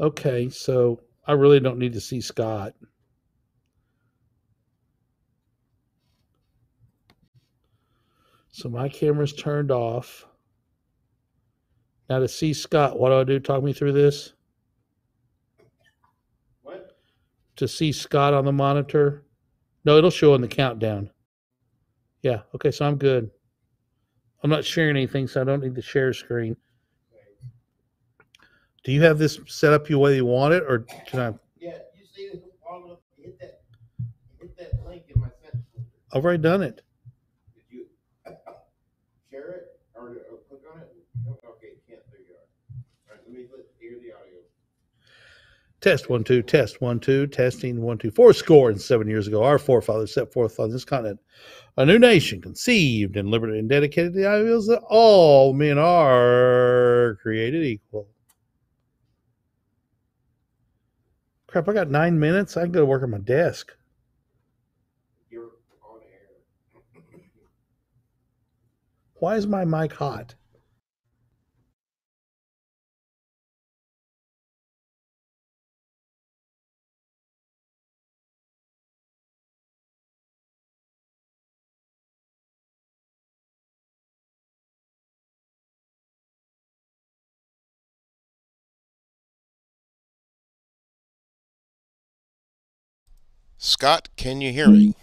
Okay, so I really don't need to see Scott. So my camera's turned off. Now to see Scott, what do I do? Talk me through this. What? To see Scott on the monitor. No, it'll show in the countdown. Yeah, okay, so I'm good. I'm not sharing anything, so I don't need the share screen. Do you have this set up the way you want it, or can I? Yeah, you see it enough, you hit that, hit that link in my sent folder. I've already done it. Did you share it or, or click on it? Okay, can't, there you are. All right, let me let, hear the audio. Test one, two, test one, two, testing one, two. Four score and seven years ago, our forefathers set forth on this continent a new nation conceived and liberated and dedicated to the ideals that all men are created equal. Crap, I got nine minutes. I can go to work on my desk. You're on air. Why is my mic hot? Scott, can you hear me?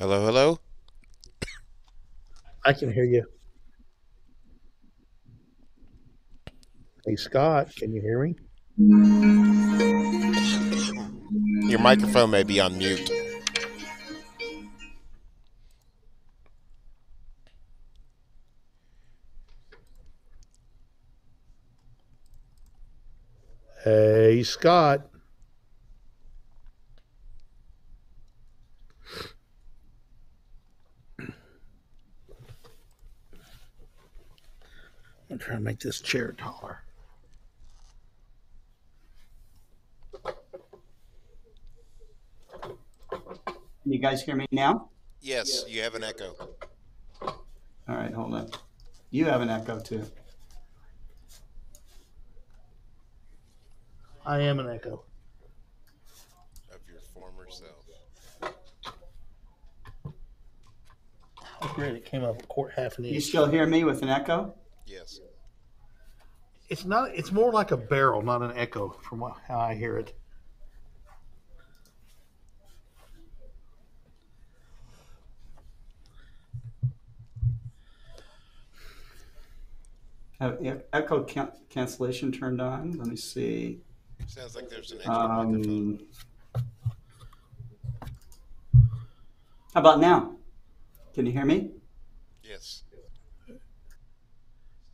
Hello, hello. I can hear you. Hey, Scott, can you hear me? Your microphone may be on mute. Hey, Scott. I'm trying to make this chair taller. Can you guys hear me now? Yes, you have an echo. All right, hold on. You have an echo too. I am an echo. Of your former self. Oh, great. It came up a quarter, half an inch. You still hear me with an echo? Yes. It's not. It's more like a barrel, not an echo, from how I hear it. Have echo can- cancellation turned on? Let me see. Sounds like there's an extra microphone. Um, how about now? Can you hear me? Yes.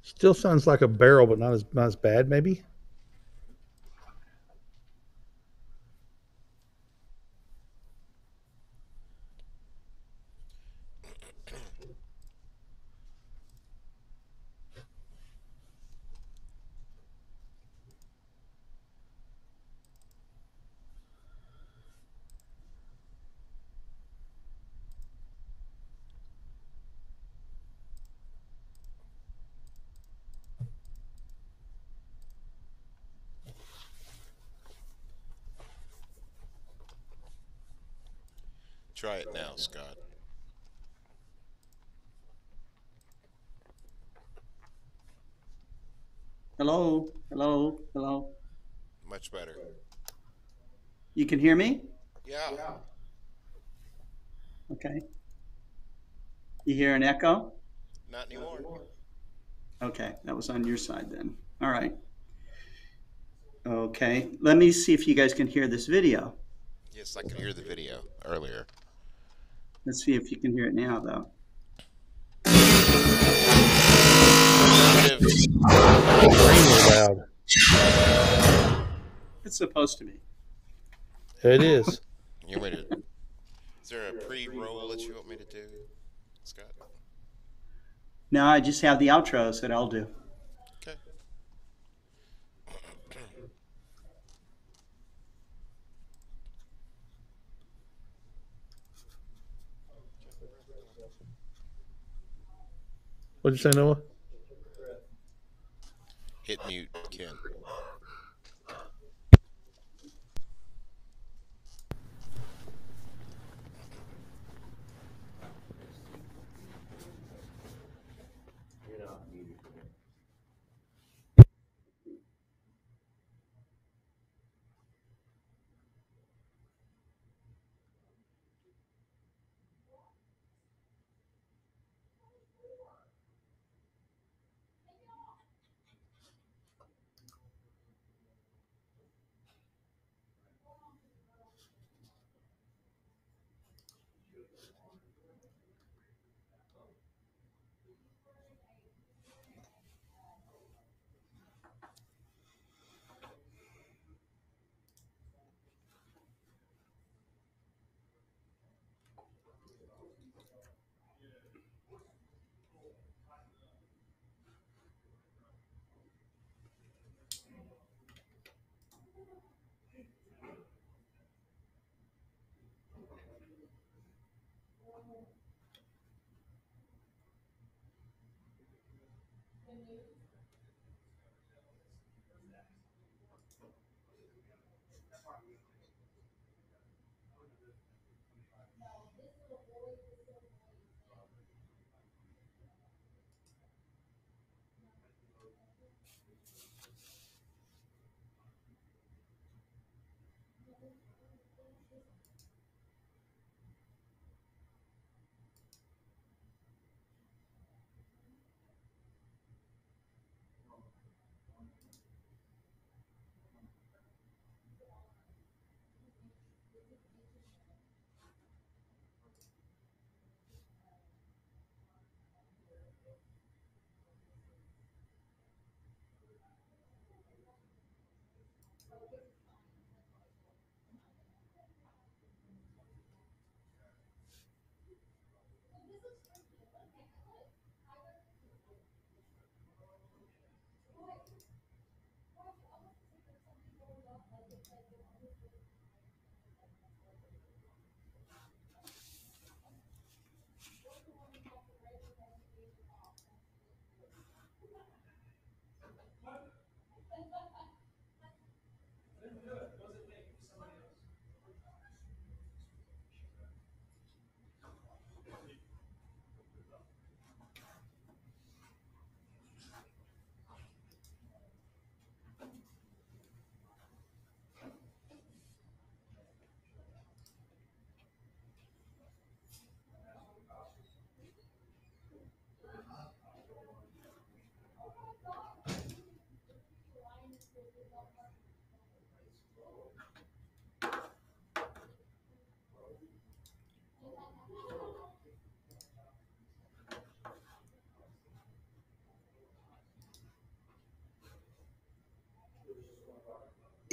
Still sounds like a barrel, but not as not as bad, maybe. Try Scott. Hello? Hello? Hello? Much better. You can hear me? Yeah. Okay. You hear an echo? Not anymore. Okay, that was on your side then. All right. Okay, let me see if you guys can hear this video. Yes, I can hear the video earlier. Let's see if you can hear it now, though. Negative. Extremely loud. It's supposed to be. It is. You want me to? Is there a pre-roll that you want me to do, Scott? No, I just have the outros that I'll do. Okay. What'd you say, Noah? Hit mute, Ken.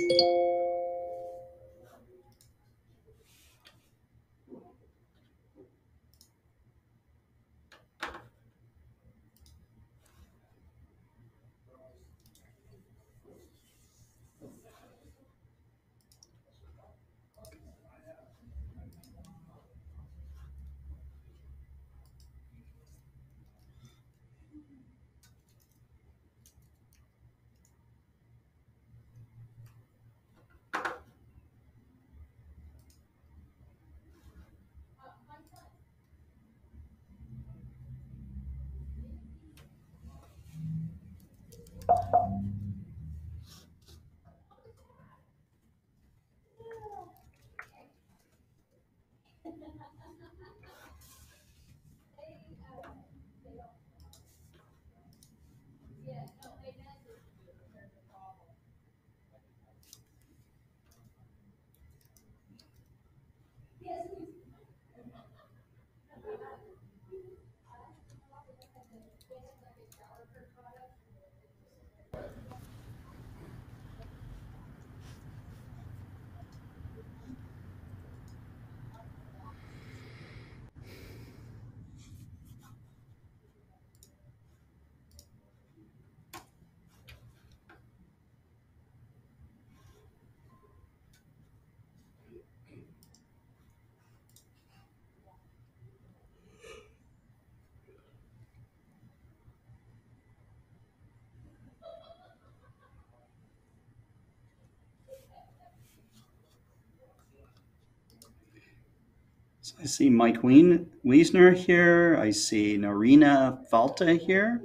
うん。I see Mike Wien, Wiesner here. I see Narina Falta here.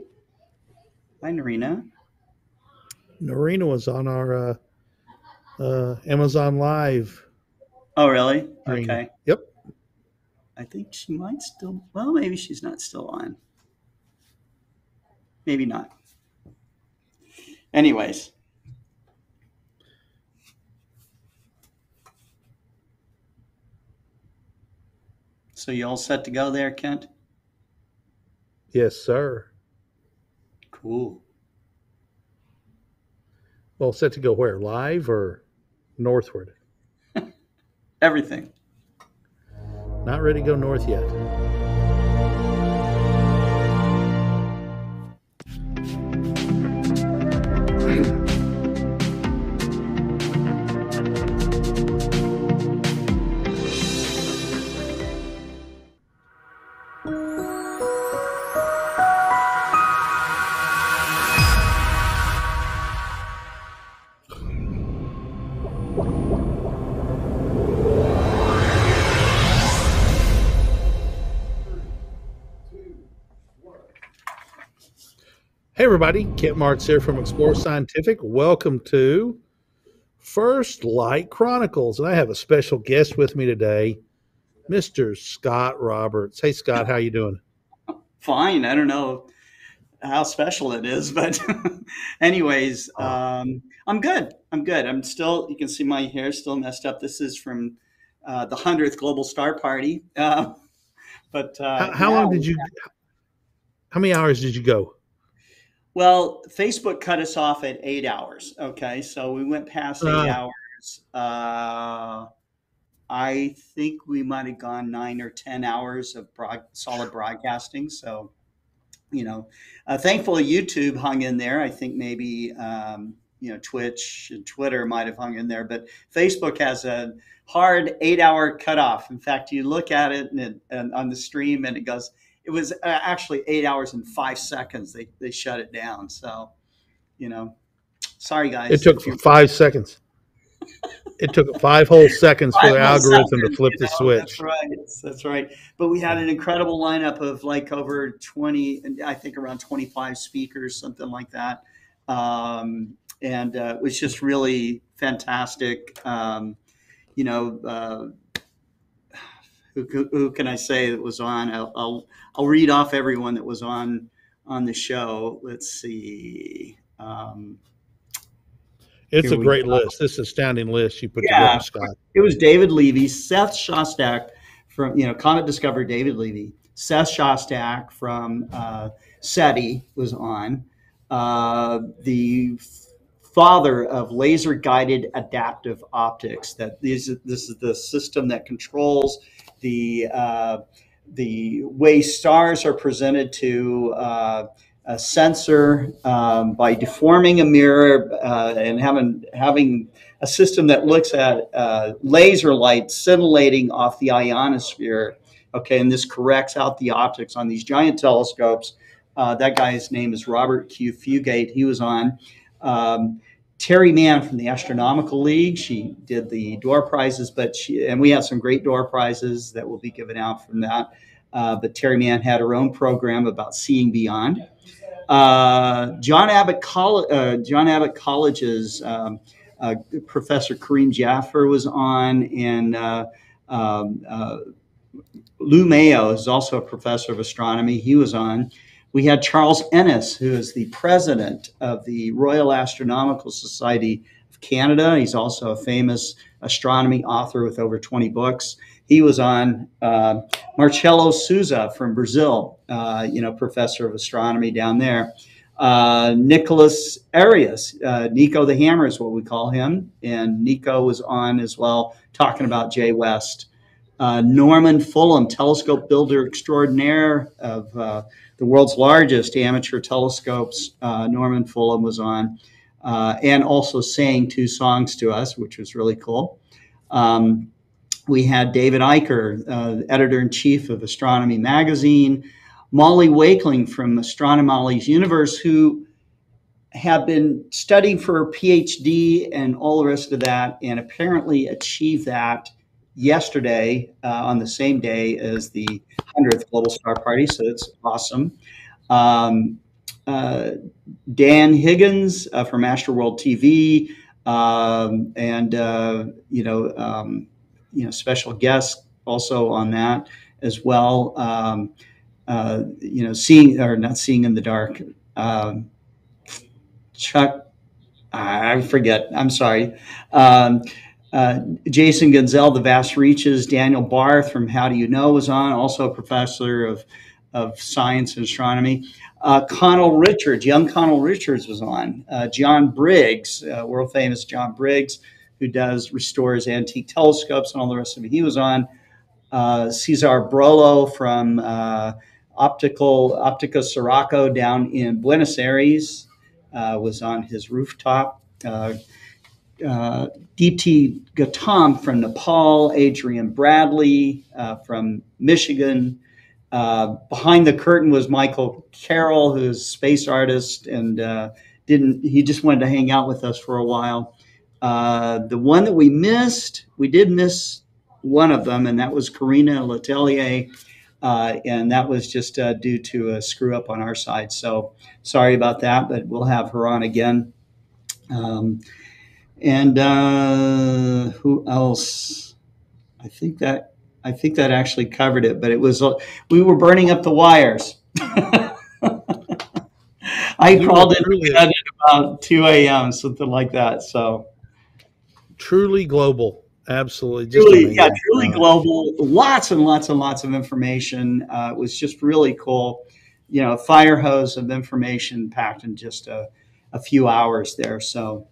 Hi, Narina. Narina was on our uh, uh, Amazon Live. Oh, really? Narina. Okay. Yep. I think she might still. Well, maybe she's not still on. Maybe not. Anyways. So you all set to go there, Kent? Yes, sir. Cool. Well, set to go where? Live or northward? Everything. Not ready to go north yet. Everybody. Kent Marks here from Explore Scientific. Welcome to First Light Chronicles. And I have a special guest with me today, Mr. Scott Roberts. Hey, Scott, how you doing? Fine. I don't know how special it is, but anyways, um, I'm good. I'm good. I'm still. You can see my hair still messed up. This is from uh, the hundredth Global Star Party. Uh, but uh, How, how long did you, how many hours did you go? Well, Facebook cut us off at eight hours. Okay, so we went past eight Ah. hours. Uh, I think we might have gone nine or ten hours of broad, solid broadcasting. So, you know, uh, thankfully YouTube hung in there. I think maybe um, you know Twitch and Twitter might have hung in there, but Facebook has a hard eight-hour cutoff. In fact, you look at it and, it, and on the stream, and it goes it was uh, actually eight hours and five seconds. They they shut it down. So, you know, sorry guys. It took five seconds. It took five whole seconds for the algorithm to flip you the switch. That's right. That's right. But we had an incredible lineup of like over twenty, and I think around twenty-five speakers, something like that. Um, and uh, it was just really fantastic. Um, you know. Uh, who, who, can I say that was on? I'll, I'll I'll read off everyone that was on on the show. Let's see. Um, It's a great go. list. This astounding list you put Yeah. together, Scott. it was David Levy, Seth Shostak from you know Comet Discover. David Levy, Seth Shostak from uh, SETI was on. Uh, the father of laser guided adaptive optics. That these this is the system that controls the uh, the way stars are presented to. Uh, a sensor um, by deforming a mirror uh, and having having a system that looks at uh, laser light scintillating off the ionosphere. Okay, and this corrects out the optics on these giant telescopes. Uh, that guy's name is Robert Q. Fugate. He was on. Um, Terry Mann from the Astronomical League. She did the door prizes, but she and we have some great door prizes that will be given out from that. Uh, but Terry Mann had her own program about seeing beyond. Uh, John Abbott College, uh, John Abbott College's um, uh, Professor Kareem Jaffer was on, and uh, um, uh, Lou Mayo is also a professor of astronomy. He was on. We had Charles Ennis, who is the president of the Royal Astronomical Society of Canada. He's also a famous astronomy author with over 20 books. He was on. Uh, Marcelo Souza from Brazil, uh, you know, professor of astronomy down there. Uh, Nicholas Arias, uh, Nico the Hammer is what we call him, and Nico was on as well, talking about Jay West. Uh, Norman Fulham, telescope builder extraordinaire of uh, the world's largest amateur telescopes. Uh, Norman Fulham was on, uh, and also sang two songs to us, which was really cool. Um, we had David Eicher, uh, editor in chief of Astronomy Magazine, Molly Wakeling from Astronomolly's Universe, who have been studying for a PhD and all the rest of that, and apparently achieved that yesterday uh, on the same day as the 100th Global Star Party, so it's awesome. Um, uh, Dan Higgins uh, from Astroworld TV, um, and uh, you know, um, you know, special guest also on that as well. Um, uh, you know, seeing or not seeing in the dark. Um, Chuck, I forget. I'm sorry. Uh, Jason Gonzell, The Vast Reaches. Daniel Barth from How Do You Know was on, also a professor of, of science and astronomy. Uh, Connell Richards, young Connell Richards was on. Uh, John Briggs, uh, world famous John Briggs, who does restores antique telescopes and all the rest of it. He was on. Uh, Cesar Brolo from Optical Optica Sirocco down in Buenos Aires was on his rooftop. Uh, Deepti Gautam from Nepal, Adrian Bradley uh, from Michigan. Uh, behind the curtain was Michael Carroll, who's a space artist, and uh, didn't he just wanted to hang out with us for a while. Uh, the one that we missed, we did miss one of them, and that was Karina Letelier, uh, and that was just uh, due to a screw up on our side. So sorry about that, but we'll have her on again. Um, and uh, who else? I think that I think that actually covered it. But it was uh, we were burning up the wires. I You crawled in bed at about two a.m. something like that. So Truly global. Absolutely. Just truly, yeah, truly Uh, global. Lots and lots and lots of information. Uh, it was just really cool. You know, a fire hose of information packed in just a, a few hours there. So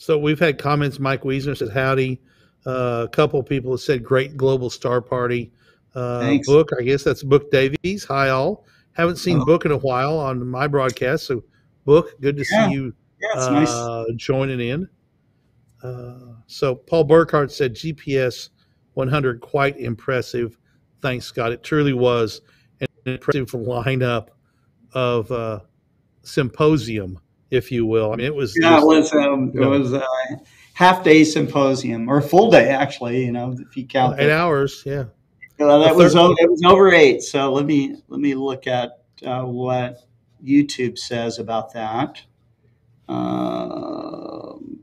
So we've had comments. Mike Wiesner said howdy. Uh, a couple people have said great global star party. Uh, Book, I guess that's Book Davies. Hi all. Haven't seen Oh. Book in a while on my broadcast. So Book, good to Yeah. see you yeah, it's nice. uh, joining in. Uh, so Paul Burkhardt said GPS 100 quite impressive. Thanks, Scott. It truly was an impressive lineup of uh, symposium, if you will. I mean, it was. Yeah, it was um, it was a half day symposium or a full day actually. You know, if you count eight that. hours. Yeah. Uh, that was third- it was over eight. So let me let me look at uh, what YouTube says about that. Um,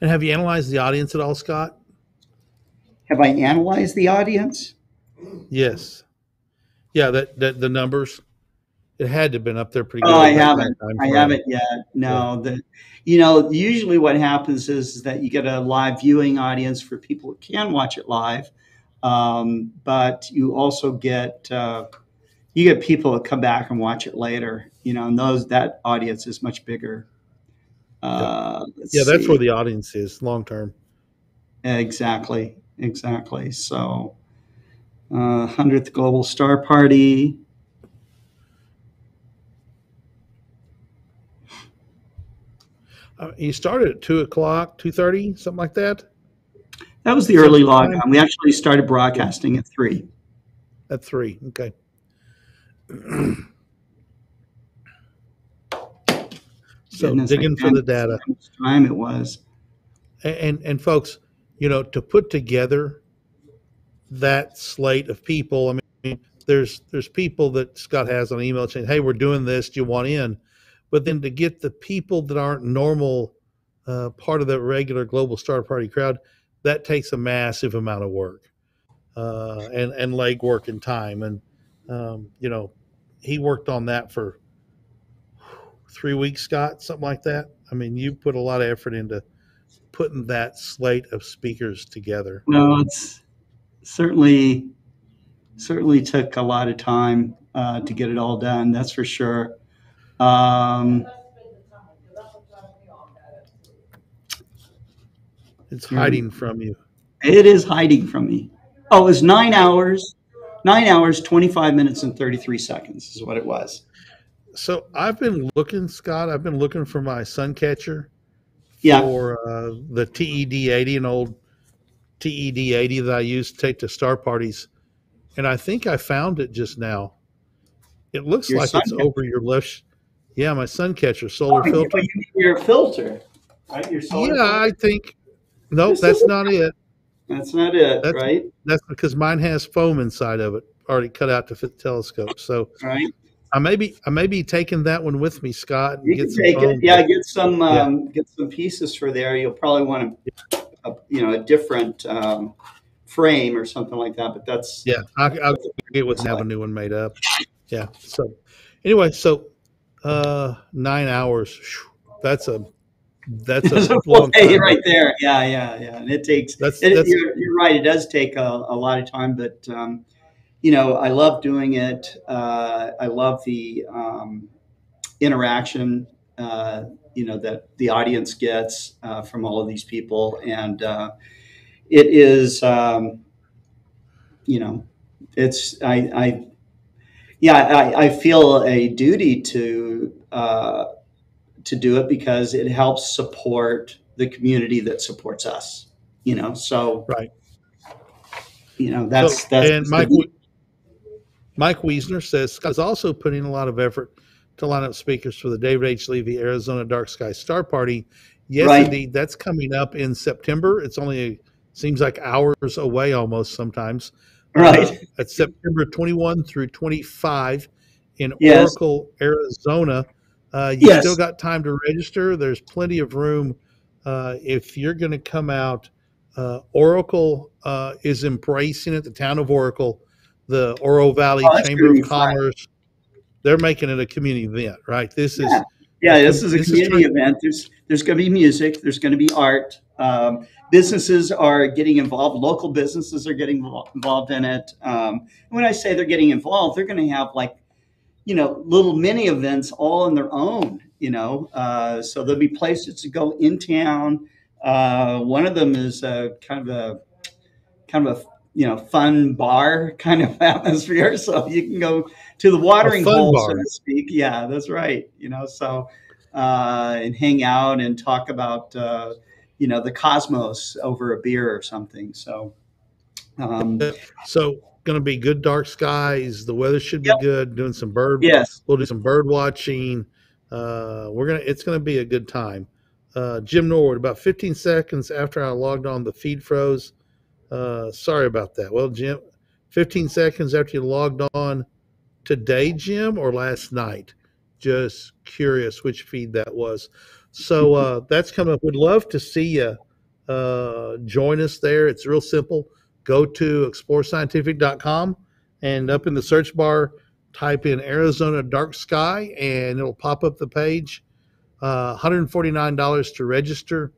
And have you analyzed the audience at all, Scott? have I analyzed the audience? Yes. Yeah, that, that the numbers. It had to have been up there pretty Oh, good. I haven't. I haven't yet. No, the you know usually what happens is that you get a live viewing audience for people who can watch it live, um, but you also get uh, you get people that come back and watch it later. You know, and those that audience is much bigger. Uh, Yeah, that's where the audience is long term. exactly exactly. So, uh, hundredth global star party. Uh, you started at two o'clock, two thirty, something like that. That was the early log. We actually started broadcasting at three. At three, okay. so Goodness, digging for the data, time it was. and, and and folks, you know, to put together that slate of people. I mean, there's there's people that Scott has on email saying, "Hey, we're doing this. Do you want in?" But then to get the people that aren't normal uh, part of the regular Global Star Party crowd, that takes a massive amount of work uh, and and legwork and time. And um, you know, he worked on that for three weeks, Scott, something like that. I mean, you put a lot of effort into putting that slate of speakers together. No, it's certainly certainly took a lot of time uh, to get it all done. That's for sure. Um, It's hiding from you. it is hiding from me. Oh, it was nine hours, nine hours, twenty five minutes and thirty three seconds is what it was. So I've been looking, Scott. I've been looking for my sun catcher Yeah. for uh, the TED 80, an old TED 80 that I used to take to star parties, and I think I found it just now. It looks Your like it's catcher? over your left. Sh- Yeah, my sun catcher solar Oh, filter. you need your filter. right? Your solar Yeah, I think. Nope, Just that's not it. That's not it, That's- right? That's because mine has foam inside of it already cut out to fit the telescope. So Right. I may be I may be taking that one with me, Scott, and You get can some take foam. it. Yeah, get some um, get some pieces for there. You'll probably want to, a you know a different um, frame or something like that. But that's Yeah, I, I'll get with have a new one made up. Yeah. So anyway, so uh nine hours. That's a that's a long day time. right there. Yeah, yeah, yeah. And it takes. That's It, that's you're, you're right. It does take a, a lot of time, but um, you know, I love doing it. Uh, I love the um, interaction. Uh, you know that the audience gets uh, from all of these people, and uh, it is. Um, you know, it's I. I yeah, I, I feel a duty to uh, to do it because it helps support the community that supports us. You know, so right. you know that's So- that's and Mike Mike Wiesner says Scott's also putting a lot of effort to line up speakers for the David H. Levy Arizona Dark Sky Star Party. Yes, Right. indeed, that's coming up in September. It's only seems like hours away almost sometimes. right. Uh, September 21 through 25 in Yes. Oracle, Arizona. Uh, you Yes. still got time to register. There's plenty of room. Uh, if you're going to come out, uh, Oracle uh, is embracing it. The town of Oracle, the Oro Valley Oh, Chamber of fun. Commerce, they're making it a community event, right? This is Yeah. Yeah, this is a This community true. event. There's there's going to be music. There's going to be art. Um, businesses are getting involved. Local businesses are getting involved in it. Um, when I say they're getting involved, they're going to have like, you know, little mini events all on their own. You know, uh, so there'll be places to go in town. Uh, one of them is a kind of a kind of a you know fun bar kind of atmosphere. So you can go to the watering hole, bar. so to speak. Yeah, that's right. You know, so uh, and hang out and talk about uh, you know the cosmos over a beer or something. So um, so going to be good dark skies. The weather should be Yep. good. Doing some bird yes, We'll do some bird watching. Uh, we're gonna. It's gonna be a good time. Uh, Jim Norwood. About 15 seconds after I logged on, the feed froze. Uh, sorry about that. Well, Jim, 15 seconds after you logged on today, Jim, or last night. Just curious which feed that was. So uh, that's coming up. We'd love to see you uh, join us there. It's real simple. Go to explorescientific.com and up in the search bar, type in Arizona Dark Sky and it'll pop up the page. Uh, $149 to register.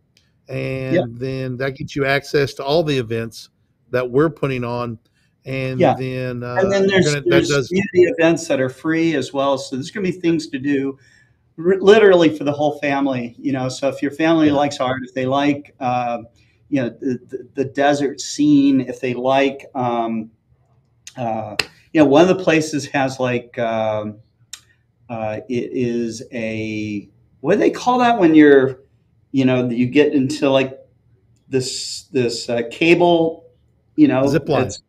And Yep. then that gets you access to all the events that we're putting on. And Yeah. then, uh, and then there's, gonna- that there's does community events that are free as well. So there's going to be things to do, literally for the whole family. You know, so if your family likes art, if they like, um, you know, the, the, desert scene, if they like, um, uh, you know, one of the places has like, um, uh, it is a what do they call that when you're, you know, you get into like this this uh, cable, you know, Zip line. It's,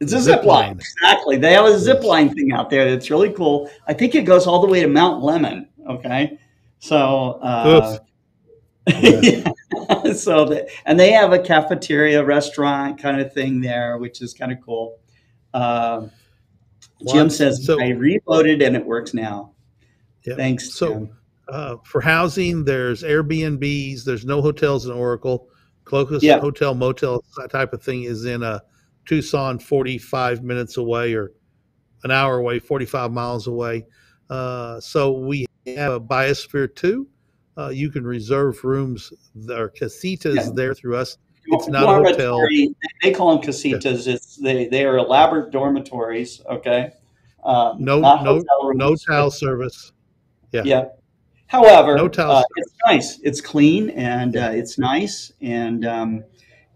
it's a Zip zip line. line. Exactly. They have a zip line thing out there that's really cool. I think it goes all the way to Mount Lemmon. Okay. So, uh, yeah. so, the, and they have a cafeteria restaurant kind of thing there, which is kind of cool. Um, Jim says, so- I reloaded and it works now. Yeah. Thanks, So- Jim. uh, for housing, there's Airbnbs. There's no hotels in Oracle. Clocus Yeah. Hotel Motel that type of thing is in a Tucson, 45 minutes away or an hour away, 45 miles away. Uh, so we have a Biosphere 2. Uh, you can reserve rooms or casitas Yeah. there through us. It's not a hotel. They call them casitas. It's they they are elaborate dormitories. Okay. Um, No, no, no towel service. Yeah. Yeah. However, No towel uh, it's nice. It's clean and uh, it's nice, and um,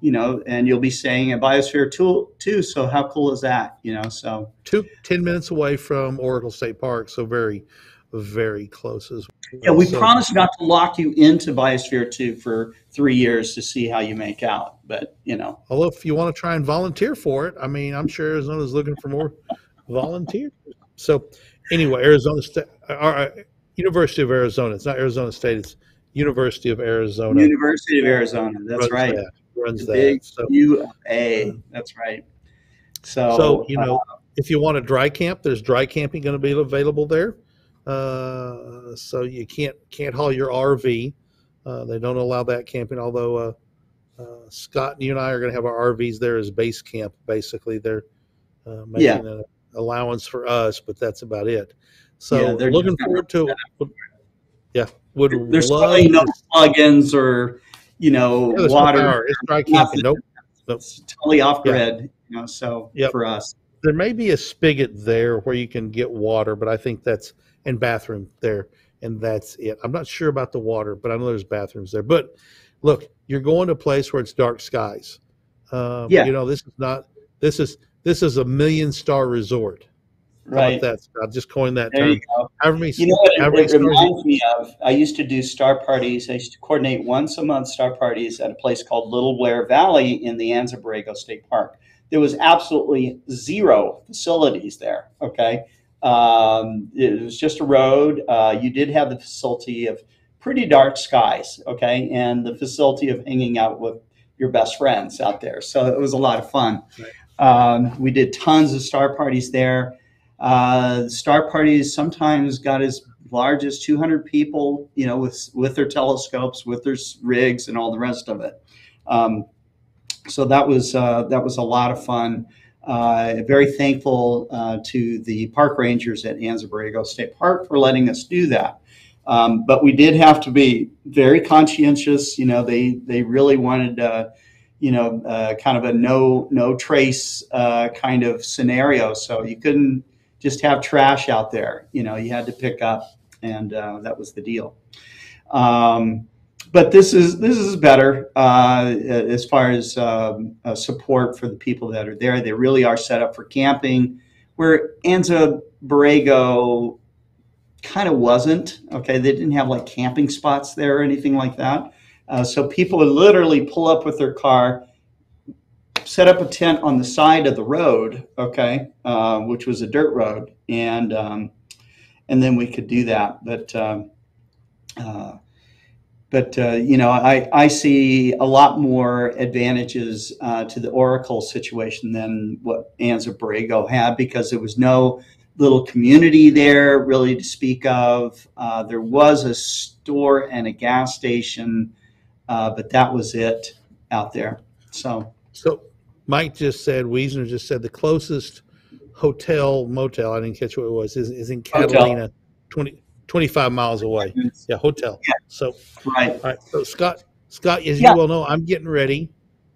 you know, and you'll be staying at Biosphere two, too. So how cool is that? You know, so Two, 10 minutes away from Oracle State Park. So very, very close as well. yeah, we So- promise not to lock you into Biosphere two for three years to see how you make out. But you know, Although, if you want to try and volunteer for it, I mean, I'm sure Arizona's looking for more volunteers. So, anyway, Arizona State, uh, University of Arizona. It's not Arizona State. It's University of Arizona. University of Arizona. That's runs right. that- runs The that. So, U of A. That's right. So, so you know, uh, if you want to dry camp, there's dry camping going to be available there. Uh, so you can't can't haul your RV. Uh, they don't allow that camping. Although uh, uh, Scott and you and I are going to have our RVs there as base camp. Basically, they're uh, making Yeah. an allowance for us, but that's about it. So Yeah, they're looking forward to. Yeah, would there's probably no plugins or you know yeah, water. It's dry camping. Nope. Nope. It's totally off Yeah. grid. You know, so Yep. for us, there may be a spigot there where you can get water, but I think that's and bathroom there, and that's it. I'm not sure about the water, but I know there's bathrooms there. But look, you're going to a place where it's dark skies. Um, Yeah. you know this is not this is this is a million star resort. Right? that I just coined that There term. you go. However many, You know what it, it reminds me of? I used to do star parties. I used to coordinate once a month star parties at a place called Little Blair Valley in the Anza Borrego State Park. There was absolutely zero facilities there. Okay, um, it was just a road. Uh, you did have the facility of pretty dark skies. Okay, and the facility of hanging out with your best friends out there. So it was a lot of fun. Um, we did tons of star parties there. Uh, star parties sometimes got as large as 200 people, you know, with with their telescopes, with their rigs, and all the rest of it. Um, so that was uh, that was a lot of fun. Uh, very thankful uh, to the park rangers at Anza Borrego State Park for letting us do that. Um, but we did have to be very conscientious. You know, they they really wanted. Uh, you know, uh, kind of a no no trace uh, kind of scenario. So you couldn't just have trash out there. You know, you had to pick up, and uh, that was the deal. Um, but this is this is better uh, as far as um, uh, support for the people that are there. They really are set up for camping, where Anza Borrego kind of wasn't. Okay, they didn't have like camping spots there or anything like that. Uh, so people would literally pull up with their car, set up a tent on the side of the road, okay, uh, which was a dirt road, and um, and then we could do that. But um, uh, but uh, you know, I I see a lot more advantages uh, to the Oracle situation than what Anza Borrego had because there was no little community there really to speak of. Uh, there was a store and a gas station, uh, but that was it out there. So So Mike just said, Weasner just said the closest hotel motel, I didn't catch what it was, is, is in Hotel. Catalina, 20, 25 miles away. Yeah, hotel. Yeah. So, right. all right. So Scott, Scott, as Yeah. you well know, I'm getting ready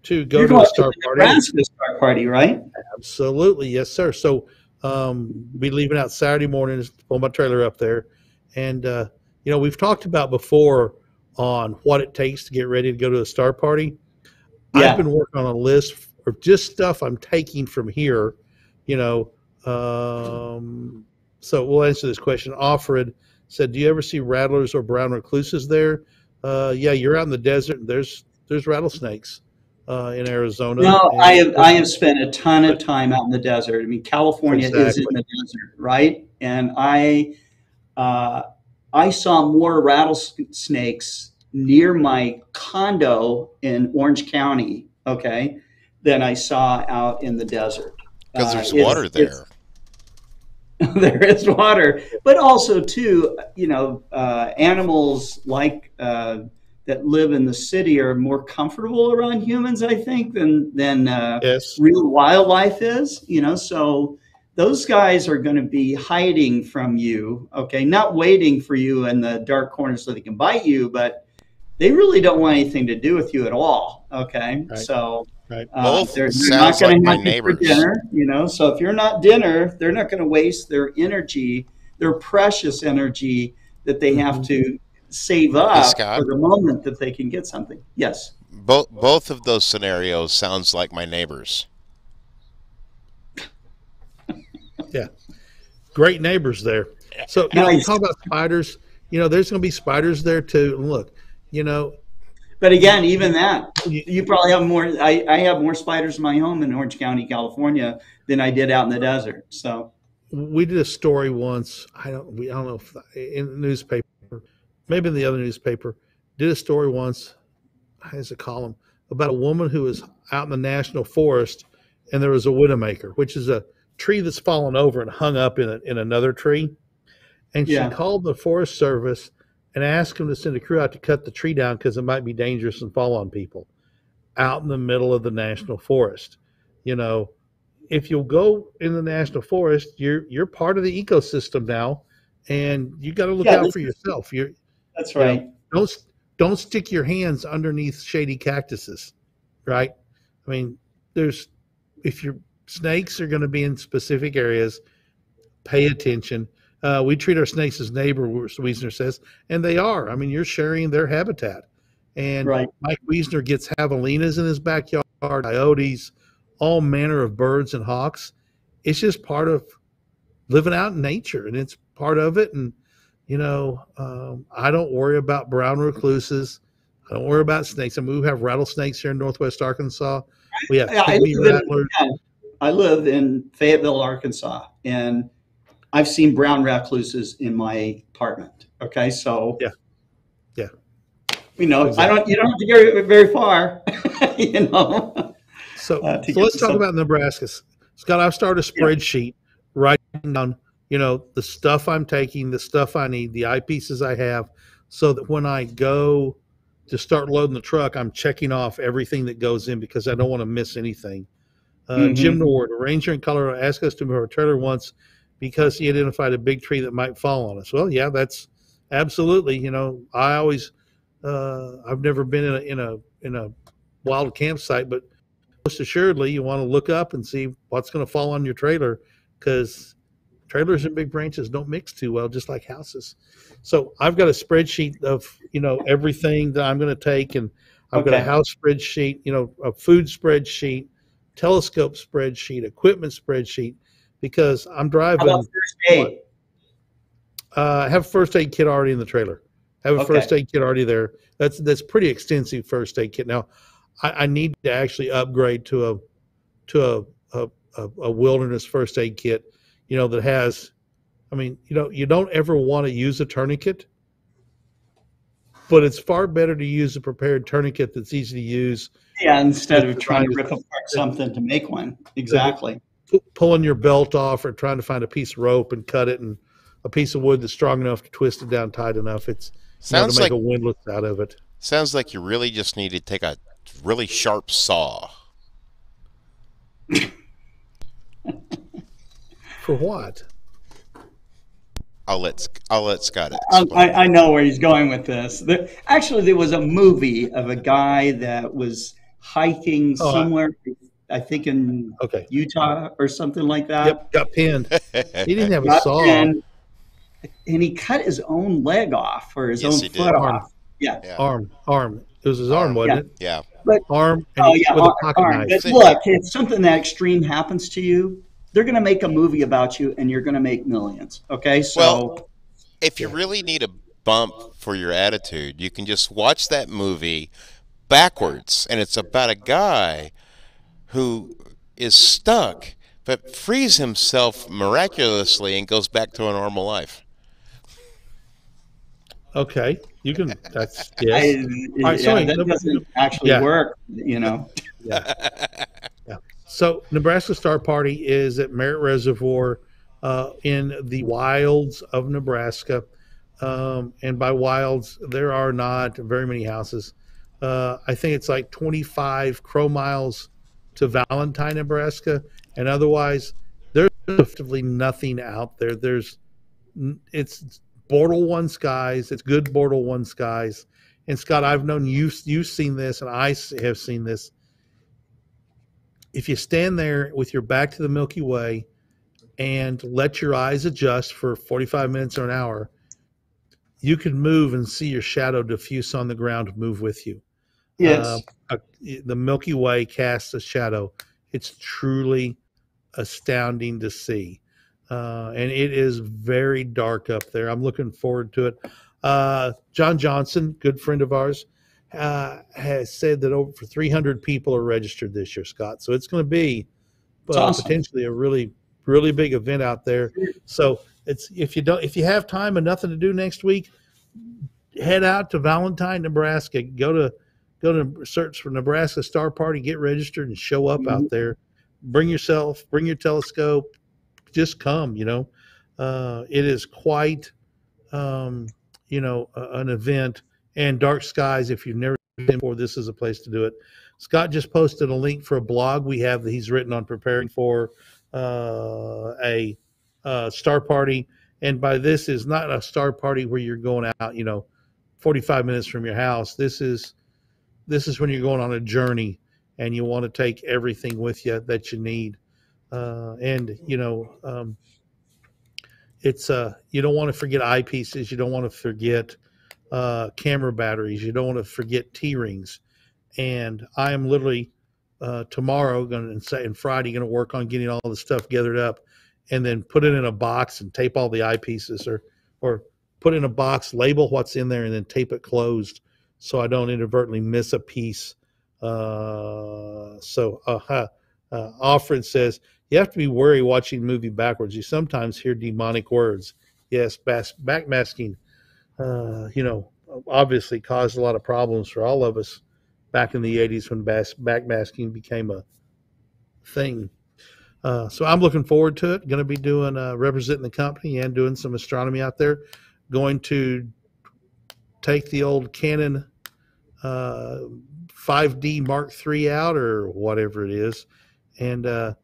to go You're to going a star to party. Nebraska Star Party, right? Absolutely, yes, sir. So, um, be leaving out Saturday morning. just Pull my trailer up there, and uh, you know we've talked about before on what it takes to get ready to go to a star party. Yeah. I've been working on a list of just stuff I'm taking from here. You know, um, so we'll answer this question. Alfred said, "Do you ever see rattlers or brown recluses there?" Uh, yeah, you're out in the desert. And there's there's rattlesnakes uh, in Arizona. No, I have I have spent a ton of time out in the desert. I mean, California is in the desert, right? And I uh, I saw more rattlesnakes near my condo in Orange County, okay, than I saw out in the desert. Because Uh, there's it's- water it's- there. there is water, but also too, you know, uh, animals like uh, that live in the city are more comfortable around humans, I think, than than uh, yes. real wildlife is. You know, so those guys are going to be hiding from you, okay, not waiting for you in the dark corner so they can bite you, but they really don't want anything to do with you at all. Okay, Right. so Right. uh, Both they're, they're sounds not going like to my have you for neighbors. dinner, you know. So if you're not dinner, they're not going to waste their energy, their precious energy that they have to save up Scott? for the moment that they can get something. Yes. Both both of those scenarios sounds like my neighbors. Yeah, great neighbors there. So you know, Nice. talk about spiders. You know, there's going to be spiders there too. And look, you know, But again, even that, you, probably have more. I, I have more spiders in my home in Orange County, California, than I did out in the desert. So we did a story once. I don't. We I don't know if in the newspaper, maybe in the other newspaper, did a story once, has a column about a woman who was out in the national forest and there was a widowmaker, which is a tree that's fallen over and hung up in, a, in another tree. And she Yeah. called the Forest Service and asked them to send a crew out to cut the tree down because it might be dangerous and fall on people out in the middle of the national forest. You know, if you'll go in the national forest, you're you're part of the ecosystem now, and you got to look Yeah, out for yourself. You're That's you know, right. don't don't stick your hands underneath shady cactuses, right? I mean, there's if your snakes are going to be in specific areas, pay attention. Uh, we treat our snakes as neighbor, Weasner says, and they are. I mean, you're sharing their habitat. And Right. Mike Weasner gets javelinas in his backyard, coyotes, all manner of birds and hawks. It's just part of living out in nature, and it's part of it. And you know, um, I don't worry about brown recluses. I don't worry about snakes. I mean, we have rattlesnakes here in Northwest Arkansas. We have I live in- rattlers. yeah, I live in Fayetteville, Arkansas, and I've seen brown recluses in my apartment. Okay, so Yeah. Yeah. you know, I don't. You don't have to go very far. you know. So, uh, so let's talk some- about Nebraska. Scott, I've started a spreadsheet writing down, you know, the stuff I'm taking, the stuff I need, the eyepieces I have, so that when I go to start loading the truck, I'm checking off everything that goes in because I don't want to miss anything. Uh, Mhm. Jim Nord, a ranger in Colorado, asked us to move our trailer once because he identified a big tree that might fall on us. Well, yeah, that's absolutely. You know, I always, uh, I've never been in a in a in a wild campsite, but most assuredly, you want to look up and see what's going to fall on your trailer because trailers and big branches don't mix too well, just like houses. So I've got a spreadsheet of you know everything that I'm going to take, and I've got a house spreadsheet, you know, a food spreadsheet, telescope spreadsheet, equipment spreadsheet, because I'm How driving. about first aid? Uh, I have a first aid kit already in the trailer. I have a Okay. first aid kit already there. That's that's pretty extensive first aid kit. Now, I, I need to actually upgrade to a to a, a a a wilderness first aid kit. You know that has. I mean, you know, you don't ever want to use a tourniquet, but it's far better to use a prepared tourniquet that's easy to use. Yeah, instead of trying to trying to- rip apart something to make one. Exactly. Pu- pulling your belt off or trying to find a piece of rope and cut it and a piece of wood that's strong enough to twist it down tight enough. It's you know, Sounds to make like a windlass out of it. sounds like you really just need to take a really sharp saw. For what? I'll let I'll let Scott Um, explain. I, I know where he's going with this. There, actually, there was a movie of a guy that was hiking Oh, somewhere, I think in Okay. Utah or something like that. Yep, got pinned. He didn't have a saw. pinned, and he cut his own leg off or his Yes, own he did. foot Arm. off. Yeah. yeah, Arm, arm. It was his arm, wasn't it? yeah. But, Arm and Oh yeah, with arm, a pocket arm. knife. But look, if something that extreme happens to you, they're going to make a movie about you, and you're going to make millions. Okay, so Well- If you really need a bump for your attitude, you can just watch that movie backwards, and it's about a guy who is stuck but frees himself miraculously and goes back to a normal life. Okay, you can. That's yes. yeah, right, sorry, that no, doesn't actually yeah. work. You know. Yeah. So Nebraska Star Party is at Merritt Reservoir uh, in the wilds of Nebraska. Um, and by wilds, there are not very many houses. Uh, I think it's like 25 crow miles to Valentine, Nebraska. And otherwise, there's effectively nothing out there. There's, it's Bortle One skies. It's good Bortle One skies. And Scott, I've known you, you've seen this, and I have seen this if you stand there with your back to the Milky Way and let your eyes adjust for 45 minutes or an hour, you can move and see your shadow diffuse on the ground move with you. Yes. Uh, uh, the Milky Way casts a shadow. It's truly astounding to see. Uh, and it is very dark up there. I'm looking forward to it. Uh, John Johnson, good friend of ours, uh, has said that over 300 people are registered this year, Scott. So it's going to be uh, awesome. potentially a really, really big event out there. So it's if you don't, if you have time and nothing to do next week, head out to Valentine, Nebraska. Go to go to search for Nebraska Star Party, get registered, and show up out Mhm. there. Bring yourself, bring your telescope. Just come. You know, uh, it is quite, um, you know, a- an event. And Dark Skies, if you've never been before, this is a place to do it. Scott just posted a link for a blog we have that he's written on preparing for uh, a uh, star party. And by this is not a star party where you're going out, you know, 45 minutes from your house. This is this is when you're going on a journey and you want to take everything with you that you need. Uh, and you know, um, it's uh, you don't want to forget eyepieces. You don't want to forget uh, camera batteries. You don't want to forget T rings. And I am literally uh, tomorrow going to and Friday going to work on getting all the stuff gathered up, and then put it in a box and tape all the eyepieces, or or put in a box, label what's in there, and then tape it closed so I don't inadvertently miss a piece. Uh, so uh, uh, Alfred says you have to be wary watching movie backwards. You sometimes hear demonic words. Yes, bas- backmasking. Uh, you know, obviously caused a lot of problems for all of us back in the 80s when bas- backmasking became a thing. Uh, so I'm looking forward to it. Going to be doing uh, representing the company and doing some astronomy out there. Going to take the old Canon uh, 5D Mark III out or whatever it is, and uh,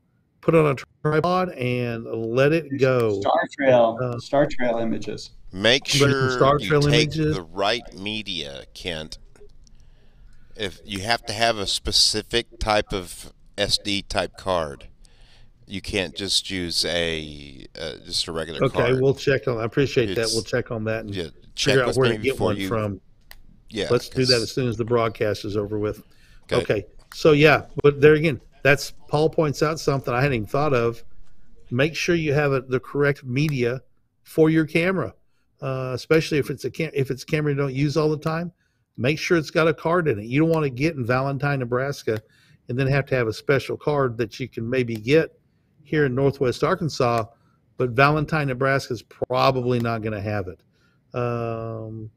put it on a tripod and let it go. Star Trail, Uh, Star Trail images. Make sure Star you Trail take images- the right media, Kent. If you have to have a specific type of SD type card, you can't just use a uh, just a regular Okay, card. we'll check on. I appreciate that. We'll check on that and yeah, check figure out where to get one you. from. Yeah, Let's do that as soon as the broadcast is over with. Okay. Okay. So yeah, but there again, that's Paul points out something I hadn't even thought of. Make sure you have it, the correct media for your camera, uh, especially if it's a cam- if it's a camera you don't use all the time. Make sure it's got a card in it. You don't want to get in Valentine, Nebraska, and then have to have a special card that you can maybe get here in Northwest Arkansas, but Valentine, Nebraska is probably not going to have it. Um,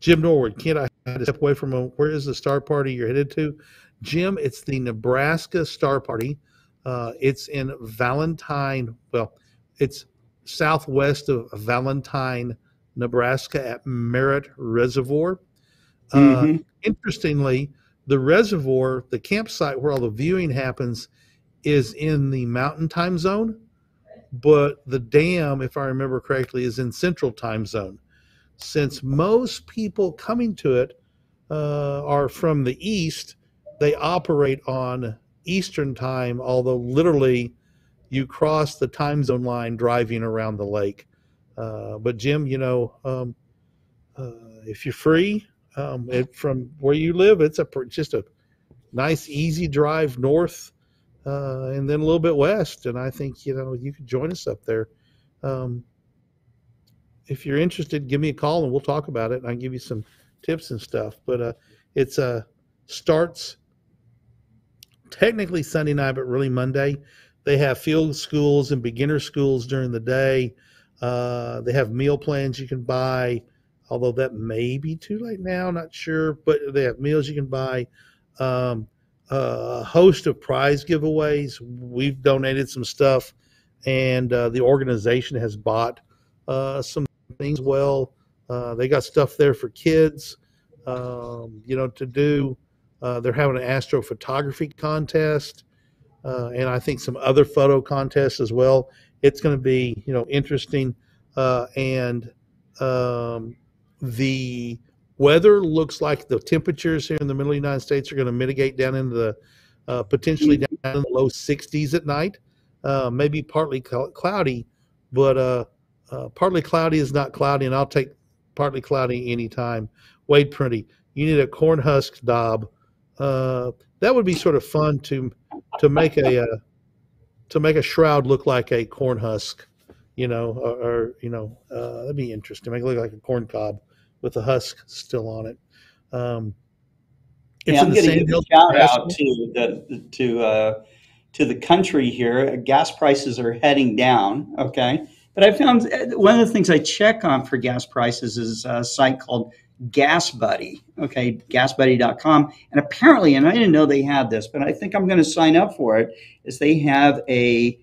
Jim Norwood, can't I step away from a, where is the star party you're headed to? Jim, it's the Nebraska Star Party. Uh, it's in Valentine. Well, it's southwest of Valentine, Nebraska at Merritt Reservoir. Uh, Mhm. interestingly, the reservoir, the campsite where all the viewing happens, is in the mountain time zone, but the dam, if I remember correctly, is in central time zone. Since most people coming to it uh, are from the east, they operate on Eastern time, although literally you cross the time zone line driving around the lake. Uh, but Jim, you know, um, uh, if you're free um, it, from where you live, it's a just a nice, easy drive north uh, and then a little bit west. And I think you know you could join us up there. Um, if you're interested, give me a call and we'll talk about it. And I'll give you some tips and stuff. But uh, it's uh, starts technically Sunday night, but really Monday. They have field schools and beginner schools during the day. Uh, they have meal plans you can buy, although that may be too late now. Not sure, but they have meals you can buy. Um, a host of prize giveaways. We've donated some stuff, and uh, the organization has bought uh, some things. Well, uh, they got stuff there for kids, um, you know, to do. Uh, they're having an astrophotography contest, uh, and I think some other photo contests as well. It's going to be, you know, interesting, uh, and um, the weather looks like the temperatures here in the middle of the United States are going to mitigate down into the uh, potentially down in the low 60s at night. Uh, maybe partly cl- cloudy, but uh, uh, partly cloudy is not cloudy, and I'll take partly cloudy anytime. Wade Printy, you need a corn husk dob. Uh, that would be sort of fun to to make a uh, to make a shroud look like a corn husk, you know, or, or you know, uh, that'd be interesting. Make it look like a corn cob with the husk still on it. Um, it's Yeah, I'm the going to give a shout out to the to uh, to the country here. Gas prices are heading down. Okay, But I found uh, one of the things I check on for gas prices is a site called Gas Buddy. Okay, gasbuddy.com. And apparently, and I didn't know they had this, but I think I'm going to sign up for it. Is they have a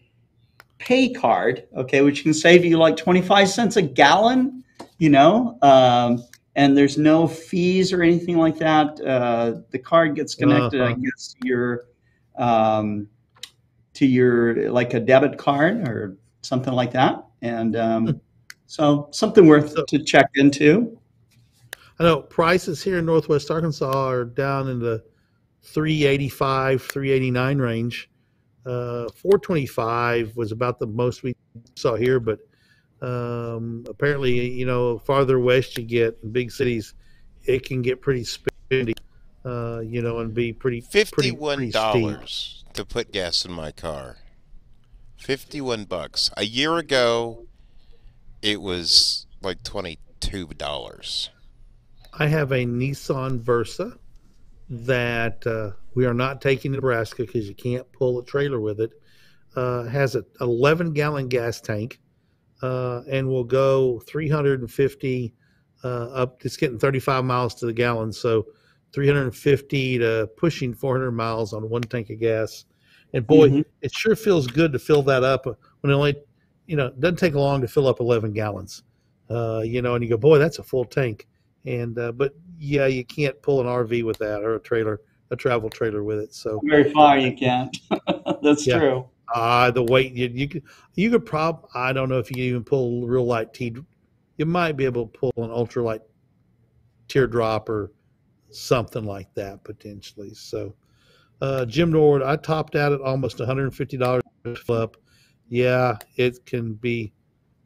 pay card, okay, which can save you like 25 cents a gallon, you know, um, and there's no fees or anything like that. Uh, the card gets connected, I Uh-huh. guess, to your um, to your like a debit card or something like that, and um, so something worth So- to check into. I know prices here in Northwest Arkansas are down in the 385, 389 range. Uh, 425 was about the most we saw here, but um, apparently, you know, farther west you get in big cities, it can get pretty spendy, uh, you know, and be pretty Fifty-one dollars to put gas in my car. Fifty-one bucks. A year ago, it was like twenty-two dollars. I have a Nissan Versa that uh, we are not taking to Nebraska because you can't pull a trailer with it. Uh, has an 11 gallon gas tank uh, and will go 350 uh, up. It's getting 35 miles to the gallon, so 350 to pushing 400 miles on one tank of gas. And boy, Mhm. it sure feels good to fill that up when it only, you know, it doesn't take long to fill up 11 gallons. Uh, you know, and you go, boy, that's a full tank and uh, but yeah, you can't pull an RV with that or a trailer, a travel trailer with it. So Very far you can't. That's Yeah. true. Uh, the weight you you could you could prob I don't know if you can even pull a real light T. You might be able to pull an ultralight teardrop or something like that potentially. So uh, Jim Nord, I topped out at almost one hundred and fifty dollars up. Yeah, it can be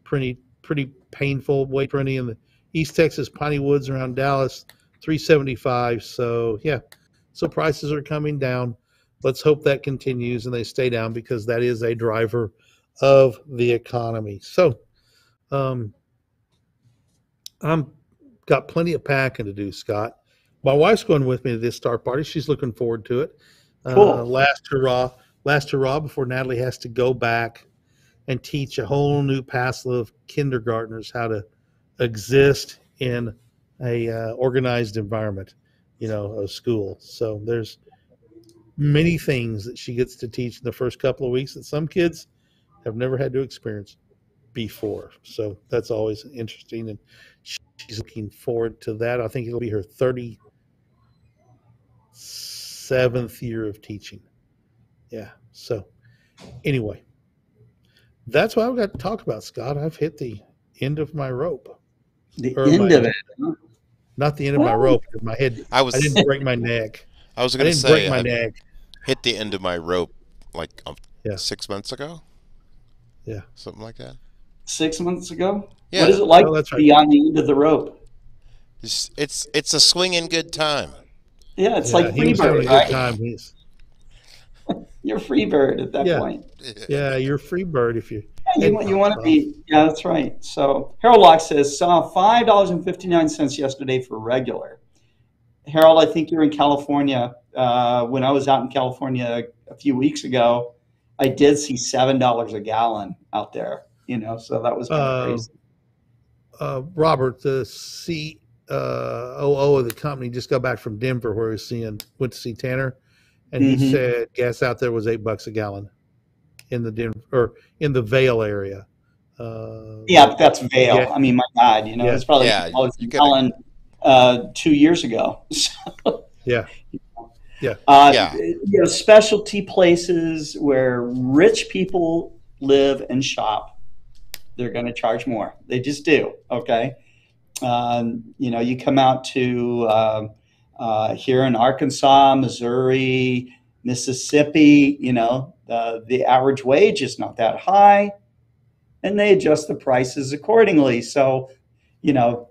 pretty pretty painful. Way pretty in the East Texas Piney Woods around Dallas, three seventy five. So yeah, so prices are coming down. Let's hope that continues and they stay down because that is a driver of the economy. So, um, I'm got plenty of packing to do, Scott. My wife's going with me to this star party. She's looking forward to it. Uh, last hurrah, last hurrah before Natalie has to go back and teach a whole new passel of kindergartners how to exist in a uh, organized environment, you know, a school. So there's many things that she gets to teach in the first couple of weeks that some kids have never had to experience before. So that's always interesting, and she's looking forward to that. I think it'll be her 37th year of teaching. Yeah. So anyway, that's what I've got to talk about, Scott. I've hit the end of my rope. The end of it. Not the end of my rope. My head. I was I didn't break my neck. I was going to didn't say break my I neck. hit the end of my rope like um, Yeah. six months ago. Yeah. something like that. Six months ago. Yeah, What is it like Oh, to right. be on the end of the rope? it's it's, it's a swinging good time. Yeah, it's Yeah, like he was having a Freebird, right? You're Freebird at that Yeah. point. yeah, you're a free bird if you. Yeah, you, want- you want to be, yeah, that's right. So Harold Locke says saw five dollars and fifty nine cents yesterday for regular. Harold, I think you're in California. Uh, when I was out in California a few weeks ago, I did see seven dollars a gallon out there. You know, so that was kind Uh, crazy. uh, Robert, the COO of the company, just got back from Denver where he was seeing went to see Tanner, and he Mhm. said gas out there was eight bucks a gallon in the Denver or in the Vail area. Uh, Yeah, but that's Vail. yeah. I mean, my God, you know, Yeah. it's probably Yeah, dollars a you gotta- gallon uh, two years ago. yeah, Uh, Yeah. You know, specialty places where rich people live and shop, they're going to charge more. They just do. Okay. Um, you know, you come out to uh, uh, here in Arkansas, Missouri, Mississippi, you know, the, the average wage is not that high and they adjust the prices accordingly. So, you know,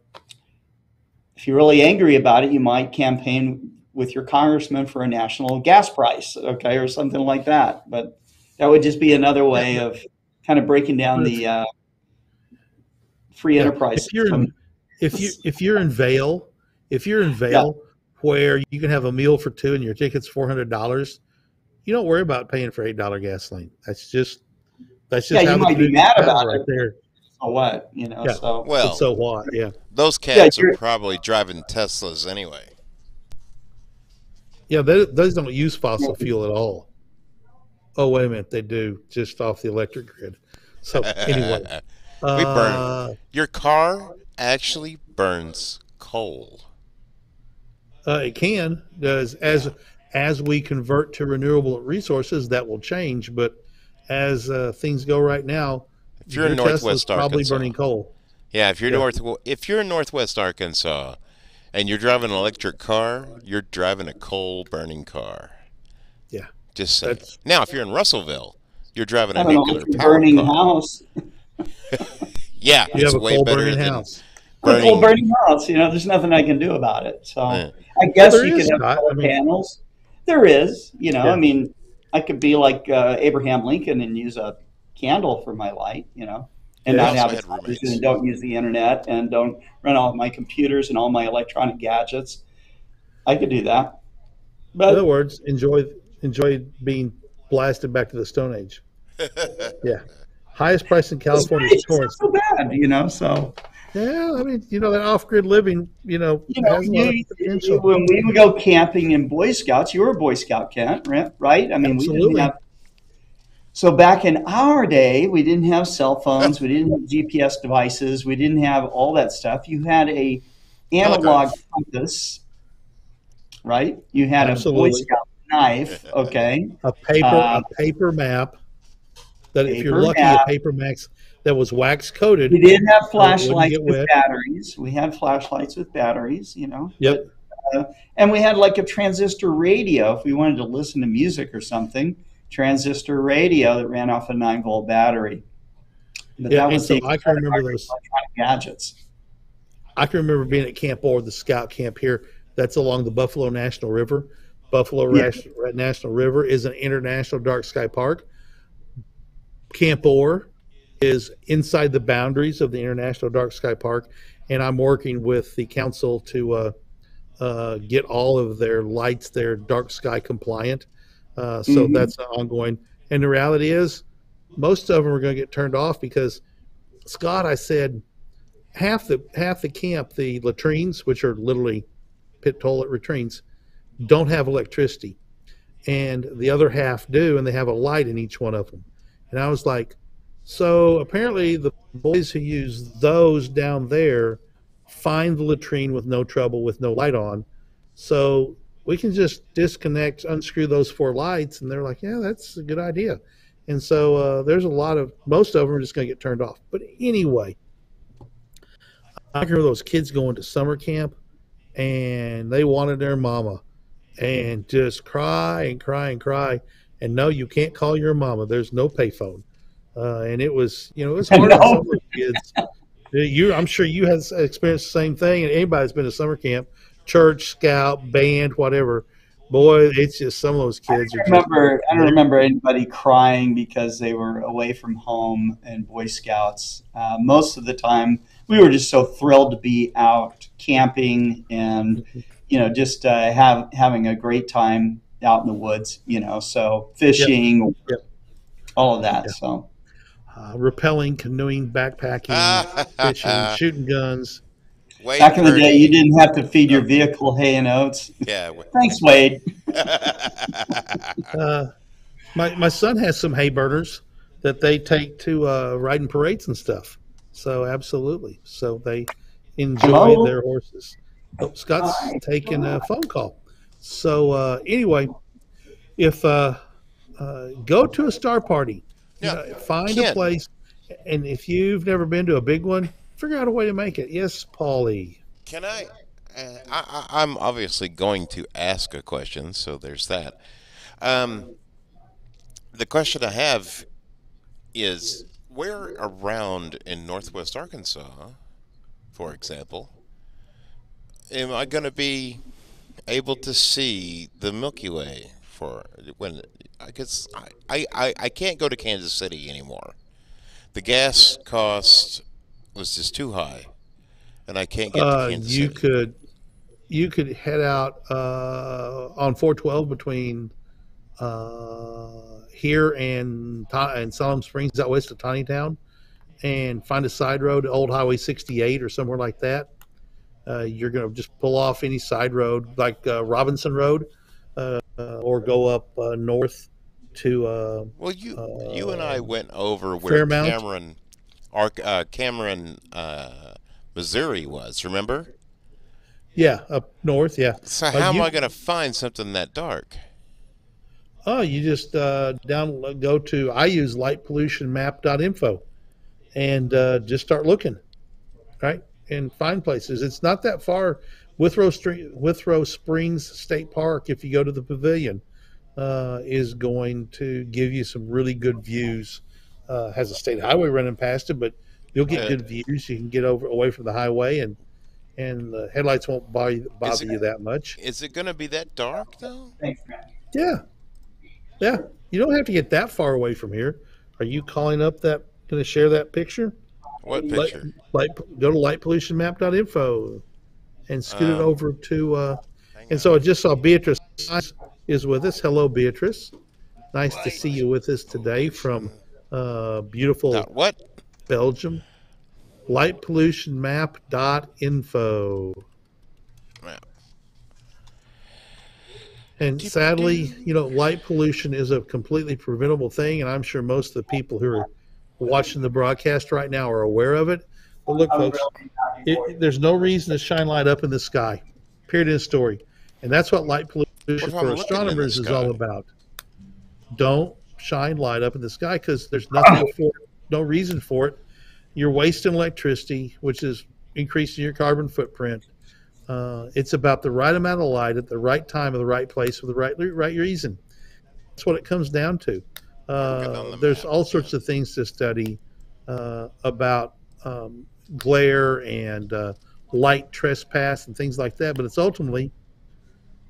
if you're really angry about it, you might campaign with your congressman for a national gas price, okay, or something like that. But that would just be another way of kind of breaking down the uh, free Yeah, enterprise. if you're in, if you if you're in Vail, if you're in Vail, where you can have a meal for two and your ticket's four hundred dollars, you don't worry about paying for eight dollar gasoline. That's just that's just Yeah, how you might be mad about right there. So what? You know, Yeah. so Well, so what? Yeah. those cats you're- probably driving Teslas anyway. Yeah, they, those don't use fossil fuel at all. Oh, wait a minute. They do just off the electric grid. So, anyway. We burn. uh, Your car actually burns coal. Uh, it can does as as we convert to renewable resources that will change. But as uh, things go right now, If you're in your Tesla's Northwest probably Arkansas, burning coal. yeah, if you're Yeah. north, if you're in Northwest Arkansas, and you're driving an electric car, you're driving a coal burning car. Yeah. Just saying. That's- Now, if you're in Russellville, you're driving I a don't know, nuclear a power burning car. house. Yeah, You it's have a way coal better burning than house. A burning. coal burning house. You know, there's nothing I can do about it. So Yeah. I guess there you could have solar I mean- panels. There is. You know, Yeah. I mean, I could be like uh, Abraham Lincoln and use a candle for my light. You know. And Yeah. not have Also a television and don't use the internet and don't run all my computers and all my electronic gadgets. I could do that. But In other words, enjoy enjoy being blasted back to the Stone Age. Yeah. Highest price in California is it's Torrance. so bad, you know. So Yeah, I mean, you know, that off grid living, you know, you know, has a lot of you, potential. you- when we would go camping in Boy Scouts, you were a Boy Scout, Kent, right? right? I mean, we Absolutely. didn't have. So back in our day, we didn't have cell phones, we didn't have GPS devices, we didn't have all that stuff. You had a analog compass, right? You had a Boy Scout knife, okay? a paper Uh, a paper map that if you're lucky map. a paper max that was wax coated. We didn't have flashlights get with wet. batteries. We had flashlights with batteries, you know. Yep. And we had like a transistor radio if we wanted to listen to music or something. Transistor radio that ran off a nine volt battery. But Yeah, that was so the I can remember those. gadgets. I can remember being at Camp Orr, the scout camp here. That's along the Buffalo National River. Buffalo Yeah. National River is an international dark sky park. Camp Orr is inside the boundaries of the International Dark Sky Park, and I'm working with the council to uh, uh, get all of their lights there dark sky compliant. Uh, so Mhm. that's ongoing. And the reality is, most of them are going to get turned off because Scott, I said, half the half the camp, the latrines, which are literally pit toilet latrines, don't have electricity, and the other half do, and they have a light in each one of them. And I was like, so apparently the boys who use those down there find the latrine with no trouble, with no light on. So we can just disconnect, unscrew those four lights, and they're like, yeah, that's a good idea. And so uh, there's a lot of most of them are just going to get turned off. But anyway, I remember those kids going to summer camp, and they wanted their mama, and just cry and cry and cry. And no, you can't call your mama. There's no payphone. Uh, and it was, you know, it was hard on some of the kids. You, I'm sure you have experienced the same thing. And anybody that's been to summer camp, church, scout, band, whatever, boy, it's just some of those kids are I just remember I don't remember anybody crying because they were away from home and Boy Scouts. Uh, most of the time, we were just so thrilled to be out camping and you know just uh, have having a great time out in the woods. You know, so fishing, Yep. all of that. Yeah. So uh, rappelling, canoeing, backpacking, fishing, shooting guns. Wade back in the day, you didn't have to feed your vehicle hay and oats. Yeah. Thanks, Wade. Uh, my my son has some hay burners that they take to uh, riding parades and stuff. So absolutely, so they enjoy Hello? their horses. Oh, Scott's Hi. taking a phone call. So uh, anyway, if uh, uh, go to a star party, Yeah. know, find a place, and if you've never been to a big one, figure out a way to make it. Yes, Paulie. Can I, uh, I? I'm obviously going to ask a question, so there's that. Um, the question I have is where around in northwest Arkansas, for example, am I going to be able to see the Milky Way for when? I guess I, I, I can't go to Kansas City anymore. The gas cost was just too high, and I can't get Uh, to Kansas you City. could you could head out uh, on 412 between uh, here and and Siloam Springs out west of Tontitown, and find a side road, old Highway 68 or somewhere like that. Uh, you're going to just pull off any side road like uh, Robinson Road, uh, or go up uh, north to. Uh, Well, you you and I went over where Fairmount? Cameron, Ark, uh, Cameron, uh, Missouri was. Remember? yeah, up north. Yeah. So Uh, how am I going to find something that dark? Oh, you just uh, down go to I use lightpollutionmap.info and uh, just start looking, right? And find places. It's not that far. Withrow Street, Withrow Springs State Park. If you go to the pavilion, uh, is going to give you some really good views. Uh, has a state highway running past it, but you'll get good views. You can get over away from the highway, and and the headlights won't bother, you- bother it- you that much. Is it going to be that dark though? Thanks, Matt. Yeah. Yeah. You don't have to get that far away from here. Are you calling up that going to share that picture? What picture? light, go to lightpollutionmap.info and scoot it Um, over to uh and on. so I just saw Beatrice is with us. Hello Beatrice. Nice to see you with us today from uh beautiful what? Belgium. Lightpollutionmap.info. Map. dot info. And sadly, you know, light pollution is a completely preventable thing, and I'm sure most of the people who are watching the broadcast right now are aware of it. But look, folks, it, there's no reason to shine light up in the sky. Period. Of story. And that's what light pollution for in astronomers is all about. Don't shine light up in the sky because there's nothing for it, no reason for it. You're wasting electricity, which is increasing your carbon footprint. Uh, it's about the right amount of light at the right time, in the right place, for the right right reason. That's what it comes down to. Uh, there's all sorts of things to study uh, about um, glare and uh, light trespass and things like that, but it's ultimately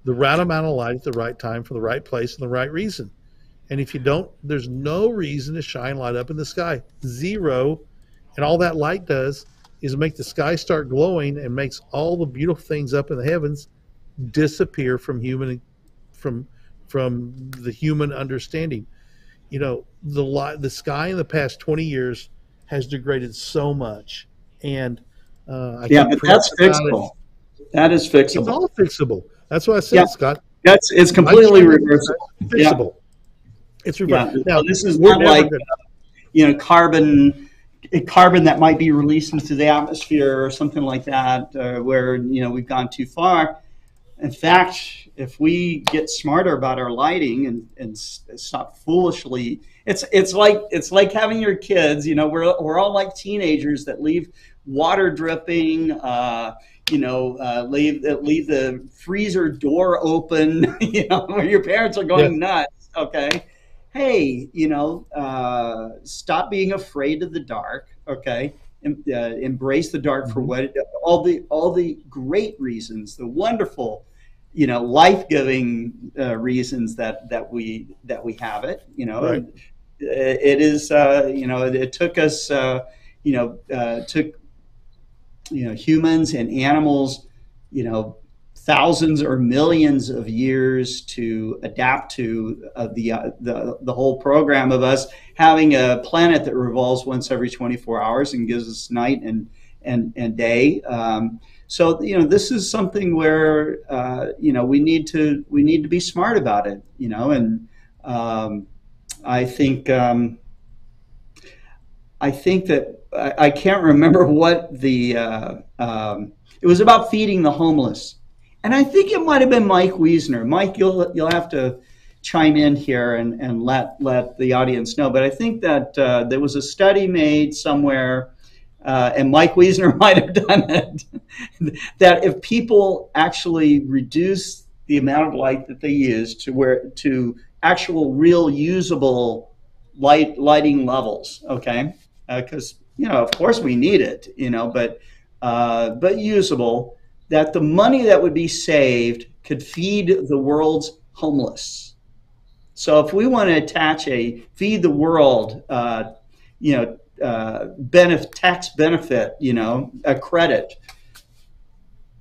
the right amount of light at the right time for the right place and the right reason. And if you don't, there's no reason to shine light up in the sky. Zero. And all that light does is make the sky start glowing and makes all the beautiful things up in the heavens disappear from human from from the human understanding. You know, the light the sky in the past 20 years has degraded so much and uh, I Yeah, but that's about it. fixable. It's all fixable. That's what I said, Yeah. Scott. That's it's completely reversible. Yeah. Fixable. It's Yeah. reversible. Now, this is not like gonna- you know carbon carbon that might be released into the atmosphere or something like that, uh, where you know we've gone too far. In fact, if we get smarter about our lighting and, and stop foolishly, it's it's like it's like having your kids. You know, we're we're all like teenagers that leave water dripping. Uh, you know, uh, leave leave the freezer door open. You know, where your parents are going nuts. Okay, hey, you know, uh, stop being afraid of the dark. Okay, Em- uh, embrace the dark for Mhm. what it, all the all the great reasons, the wonderful, you know, life giving uh, reasons that that we that we have it. You know, Right. And it is. Uh, you know, it, it took us. Uh, you know, uh, took you know humans and animals. You know, thousands or millions of years to adapt to uh, the, uh, the the whole program of us having a planet that revolves once every 24 hours and gives us night and and and day. Um, so you know this is something where uh, you know we need to we need to be smart about it. You know, and um, I think um, I think that I, I can't remember what the uh, um, it was about feeding the homeless and I think it might have been Mike Weasner. Mike, you'll you'll have to chime in here and, and let let the audience know. But I think that uh, there was a study made somewhere, uh, and Mike Weasner might have done it, that if people actually reduce the amount of light that they use to where to actual real usable light lighting levels, okay, because you know of course we need it, you know, but uh, but usable that the money that would be saved could feed the world's homeless. So if we want to attach a feed the world, uh, you know, uh, tax benefit, you know, a credit,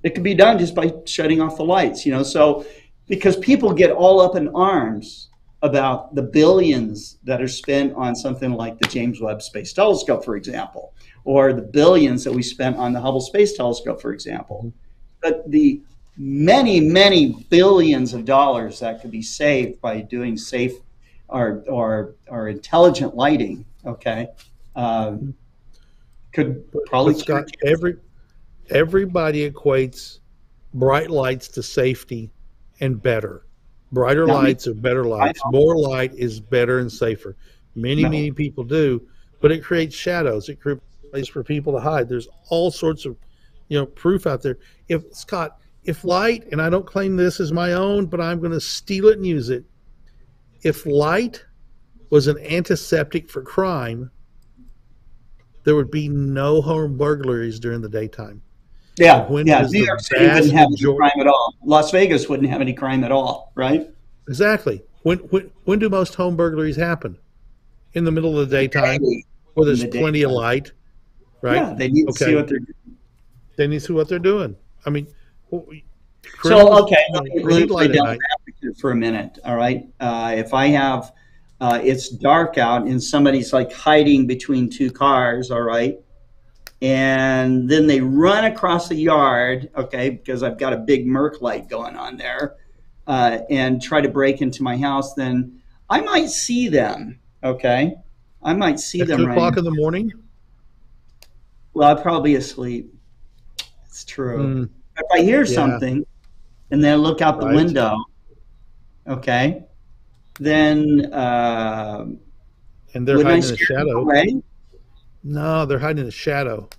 it could be done just by shutting off the lights, you know. So because people get all up in arms about the billions that are spent on something like the James Webb Space Telescope, for example, or the billions that we spent on the Hubble Space Telescope, for example. But the many, many billions of dollars that could be saved by doing safe or, or, or intelligent lighting, okay, um, could probably But Scott, every everybody equates bright lights to safety and better. Brighter lights are better lights. More light is better and safer. Many, No. many people do, but it creates shadows. It creates a place for people to hide. There's all sorts of, you know, proof out there. If Scott, if light, and I don't claim this as my own, but I'm going to steal it and use it. If light was an antiseptic for crime, there would be no home burglaries during the daytime. Yeah, When yeah. New York City wouldn't have any crime at all. Las Vegas wouldn't have any crime at all, right? Exactly. When when when do most home burglaries happen? In the middle of the daytime, where there's the plenty of light, right? Yeah, they need to see what they're They need to see what they're doing. I mean, So okay, let me, they let me need play light at devil's night. advocate for a minute. All right, uh, if I have uh, it's dark out and somebody's like hiding between two cars, all right, and then they run across the yard, okay, because I've got a big Merc light going on there, uh, and try to break into my house, then I might see them. Okay, I might see At them. two right o'clock in the morning. well, I'm probably asleep. It's true. Mm, If I hear Yeah. something and then I look out the Right. window, okay, then uh, and they're hiding in the shadow. away? No, they're hiding in the shadow.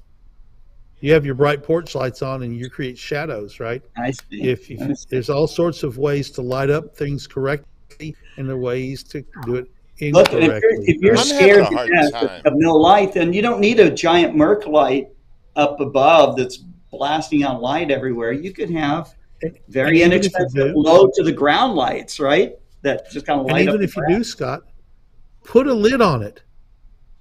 You have your bright porch lights on, and you create shadows, right? I see. If, I see. there's all sorts of ways to light up things correctly, and there are ways to do it Look, incorrectly. if you're, if you're scared to death time. of no light, then you don't need a giant Merc light up above that's blasting out light everywhere. You could have very and even if you inexpensive, do- low to the ground lights, right? That just kind of and light up. even the if you ground. do, Scott, put a lid on it.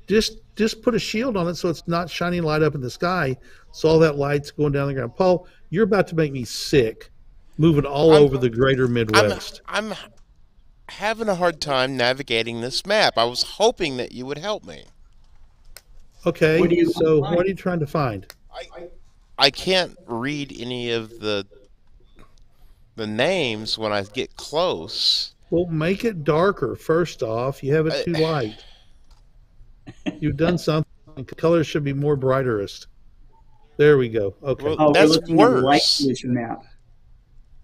Just just put a shield on it so it's not shining light up in the sky. So all that light's going down the ground. Paul, you're about to make me sick, moving all I'm- over the greater I'm, Midwest. I'm having a hard time navigating this map. I was hoping that you would help me. okay, What you so what are you trying to find? I can't read any of the the names when I get close. Well, make it darker. First off, you have it too light. You've done something. Colors should be more brighterest. There we go. Okay. Well, Oh, we're That's looking at the light worse. pollution map.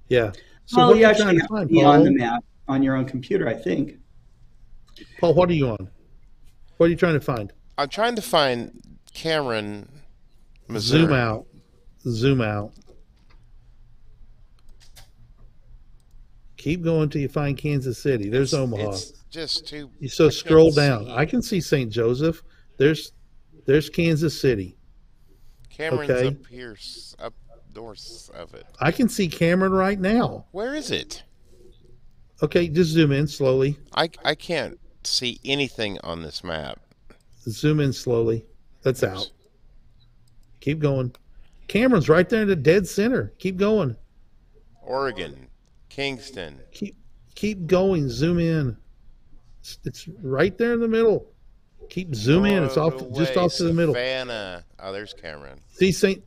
yeah. So well, what are you you actually trying to have to find, be on the map on your own computer, I think. Paul, what are you on? What are you trying to find? I'm trying to find Cameron, Missouri. Zoom out. Zoom out. Keep going till you find Kansas City. There's Omaha. It's just too. You so I scroll down. I can see St. Joseph. There's there's Kansas City. Cameron's okay. up here, up north of it. I can see Cameron right now. Where is it? Okay, just zoom in slowly. I I can't see anything on this map. Zoom in slowly. That's out. Keep going. Cameron's right there in the dead center. Keep going. Oregon, Kingston. Keep keep going. Zoom in. It's, it's right there in the middle. Keep zoom in. It's off the just off to the middle. Savannah. Oh, there's Cameron. See Saint.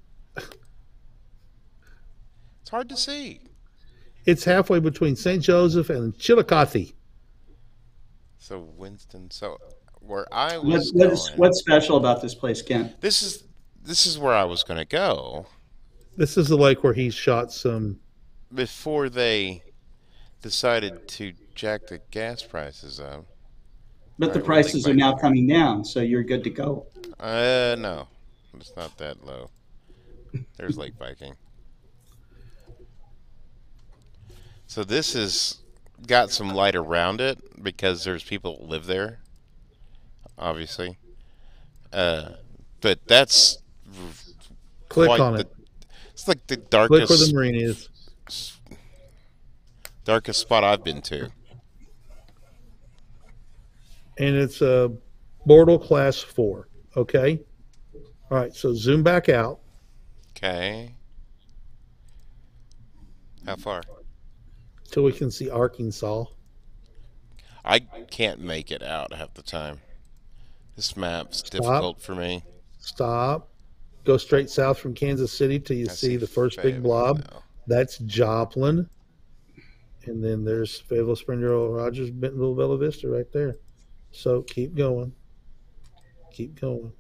It's hard to see. It's halfway between St. Joseph and Chillicothe. So Winston. So where I What, was what's, going. what's special about this place, Ken? This is this is where I was going to go This is the lake where he shot some. before they decided to jack the gas prices up. But the Right, prices are like- now coming down, so you're good to go. Uh, no, it's not that low. There's Lake Viking. So this has got some light around it because there's people that live there, obviously. Uh, but that's Click on the- it. It's like the Click where the darkest marine is. darkest spot I've been to. And it's a Bortle class four. Okay. All right. So zoom back out. Okay. How far? till we can see Arkansas. I can't make it out half the time. This map's Stop. difficult for me. Stop. Go straight south from Kansas City till you I see the first big blob. now. That's Joplin. And then there's Fayetteville, Springdale, Rogers, Bentonville, Bella Vista right there. So keep going. Keep going.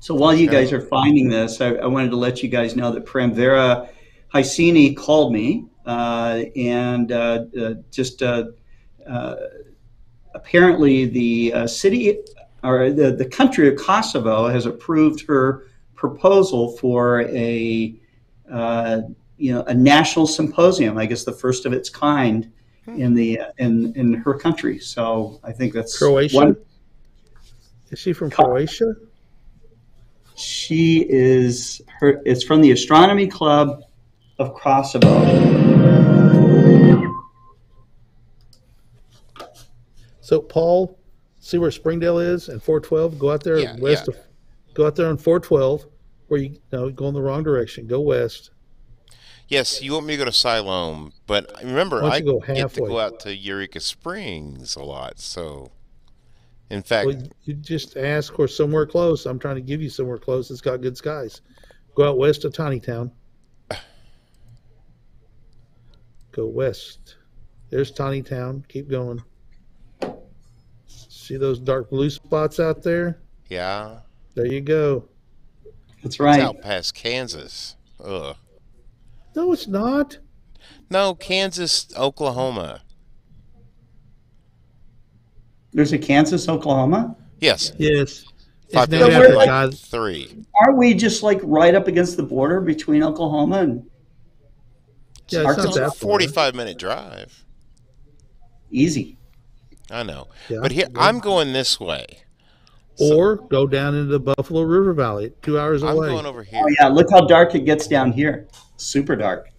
So while you guys are finding this, I, I wanted to let you guys know that Pranvera Hyseni called me uh, and uh, uh, just uh, uh, apparently the uh, city or the, the country of Kosovo has approved her proposal for a uh, you know a national symposium. I guess the first of its kind in the in in her country. So I think that's Croatia? one- Is she from Croatia? She is her. It's from the Astronomy Club of Kosovo. So Paul, see where Springdale is and 412. Go out there Yeah, west yeah. of. Go out there on 412, where you no go in the wrong direction. Go west. Yes, you want me to go to Siloam, but remember, I you go get to go out to Eureka Springs a lot. So, in fact, Well, you just ask for somewhere close. I'm trying to give you somewhere close that's got good skies. Go out west of Tontitown. Go west. There's Tontitown. Keep going. See those dark blue spots out there? yeah, There you go. That's it's right. out past Kansas. Ugh. No, it's not. No, Kansas, Oklahoma. There's a Kansas, Oklahoma. Yes, Yes. Five named minutes after away. three. Aren't we just like right up against the border between Oklahoma and Yeah, it's not Arkansas? that far. Forty-five minute drive. easy? I know, Yeah. but here I'm going this way. Or go down into the Buffalo River Valley, two hours I'm away. going over here. Oh yeah, look how dark it gets down here. Super dark.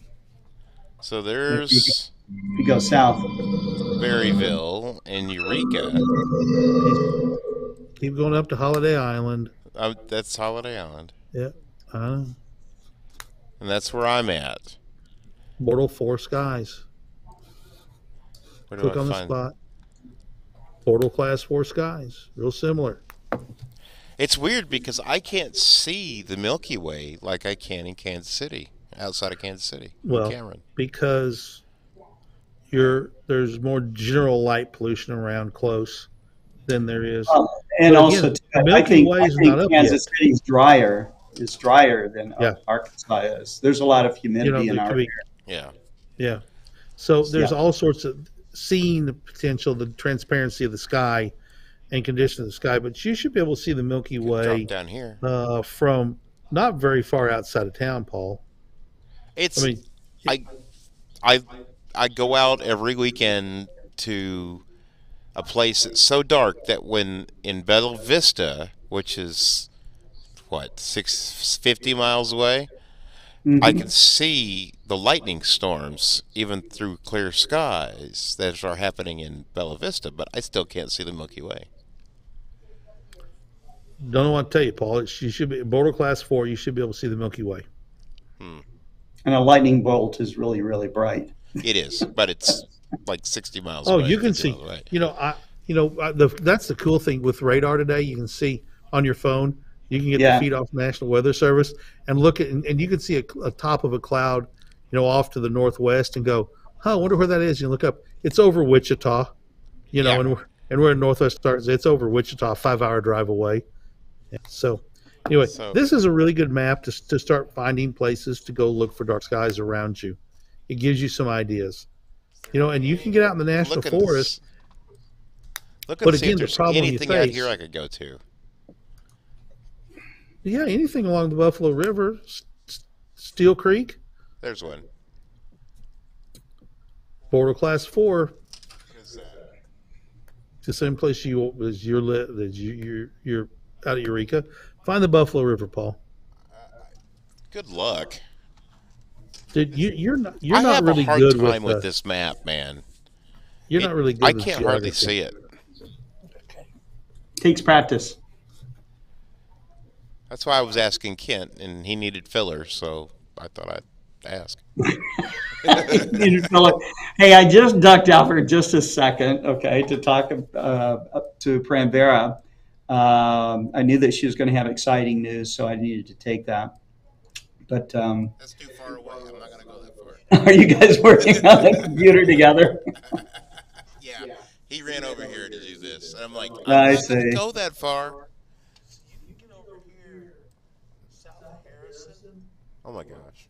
So there's If you go south, Berryville and Eureka. Keep going up to Holiday Island. Uh, that's Holiday Island, I know. and that's where I'm at. Bortle Four Skies. Where do Click I on the spot. Bortle Class Four Skies. Real similar. It's weird because I can't see the Milky Way like I can in Kansas City, outside of Kansas City. in Well, Cameron. because you're there's more general light pollution around close than there is. Oh, and But also again, too, the I Milky think, Way I is think not up Kansas City's drier is drier than Yeah. Arkansas is. There's a lot of you know, humidity in our could be, Yeah. yeah. So there's Yeah. all sorts of seeing the potential, the transparency of the sky, and condition of the sky. But you should be able to see the Milky Way down here. uh, from not very far outside of town, Paul. It's I mean, I I I go out every weekend to a place that's so dark that when in Bella Vista, which is what six fifty miles away, I Mhm. can see the lightning storms even through clear skies that are happening in Bella Vista, but I still can't see the Milky Way. Don't know what to tell you, Paul. It's, you should be Bortle class four. You should be able to see the Milky Way. Hmm. and a lightning bolt is really really bright. It is, but it's like sixty miles. Oh, away, you can see. miles. You know, I. You know, I, the that's the cool thing with radar today. You can see on your phone. You can get Yeah. the feed off National Weather Service and look at, and, and you can see a, a top of a cloud, you know, off to the northwest, and go, "Huh, I wonder where that is." You look up. It's over Wichita. You know, Yeah. and we're and we're in Northwest Arkansas. It's over Wichita, five hour drive away. Yeah, So, anyway, So- this is a really good map to to start finding places to go look for dark skies around you. It gives you some ideas. You know, and you can get out in the national Look at forest. this. Look But again, the there's problem you anything out face- here I could go to. Yeah, anything along the Buffalo River, S- Steel Creek, There's one. Bortle Class Four, the same place you as you're lit as you you're, you're out of Eureka. Find the Buffalo River, Paul. Good luck. Dude, you, you're not you're I not have really a hard good time with, with the- this map, man. You're It- not really good. I with can't hardly see it. Takes practice. That's why I was asking Kent, and he needed filler, so I thought I'd ask. Hey, I just ducked out for just a second, okay, to talk uh, up to Pranvera. Um, I knew that she was going to have exciting news, so I needed to take that. But um, That's too far away. I'm not going to go that far. are you guys working on the computer together? Yeah, he ran over here to do this. And I'm like, I'm I not see. go that far. Oh my gosh.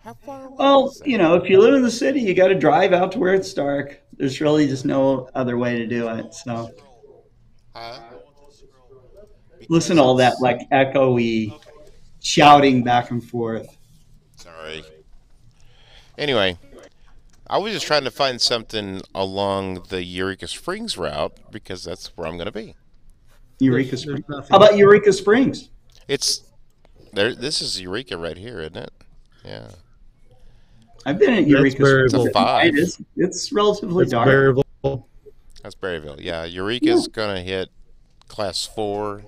How far away Well, you know, if you live in the city, you got to drive out to where it's dark. There's really just no other way to do it. So Huh? Listen to all that like echoey shouting back and forth. Sorry. Anyway, I was just trying to find something along the Eureka Springs route because that's where I'm going to be. Eureka Springs. How about Eureka Springs? It's there. This is Eureka right here, isn't it? Yeah. I've been at Eureka Springs. It's a five. It's, it's relatively It's dark. variable. That's Berryville. Yeah, Eureka's gonna hit class four.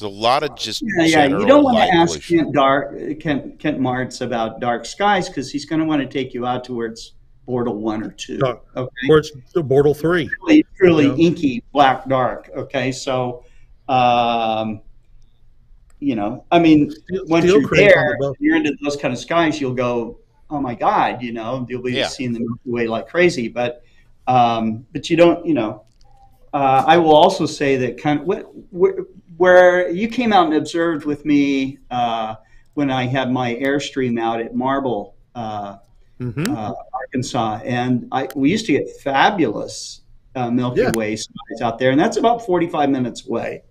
There's a lot of just Yeah, yeah. You don't want to ask pollution. Kent, Dark, Kent, Kent Martz about dark skies because he's going to want to take you out towards where it's Bortle one or two. Dark. Okay. Or it's the Bortle three. Truly, truly Yeah. inky black dark. Okay. So, um, you know, I mean, Steel- once steel you're there, the you're into those kind of skies, you'll go, oh my God, you know, you'll be Yeah. seeing the Milky Way like crazy. But, um, but you don't, you know, uh, I will also say that kind of what, wh- where you came out and observed with me uh, when I had my Airstream out at Marble, uh, Mhm. uh, Arkansas, and I we used to get fabulous uh, Milky Yeah. Way skies out there, and that's about forty-five minutes away.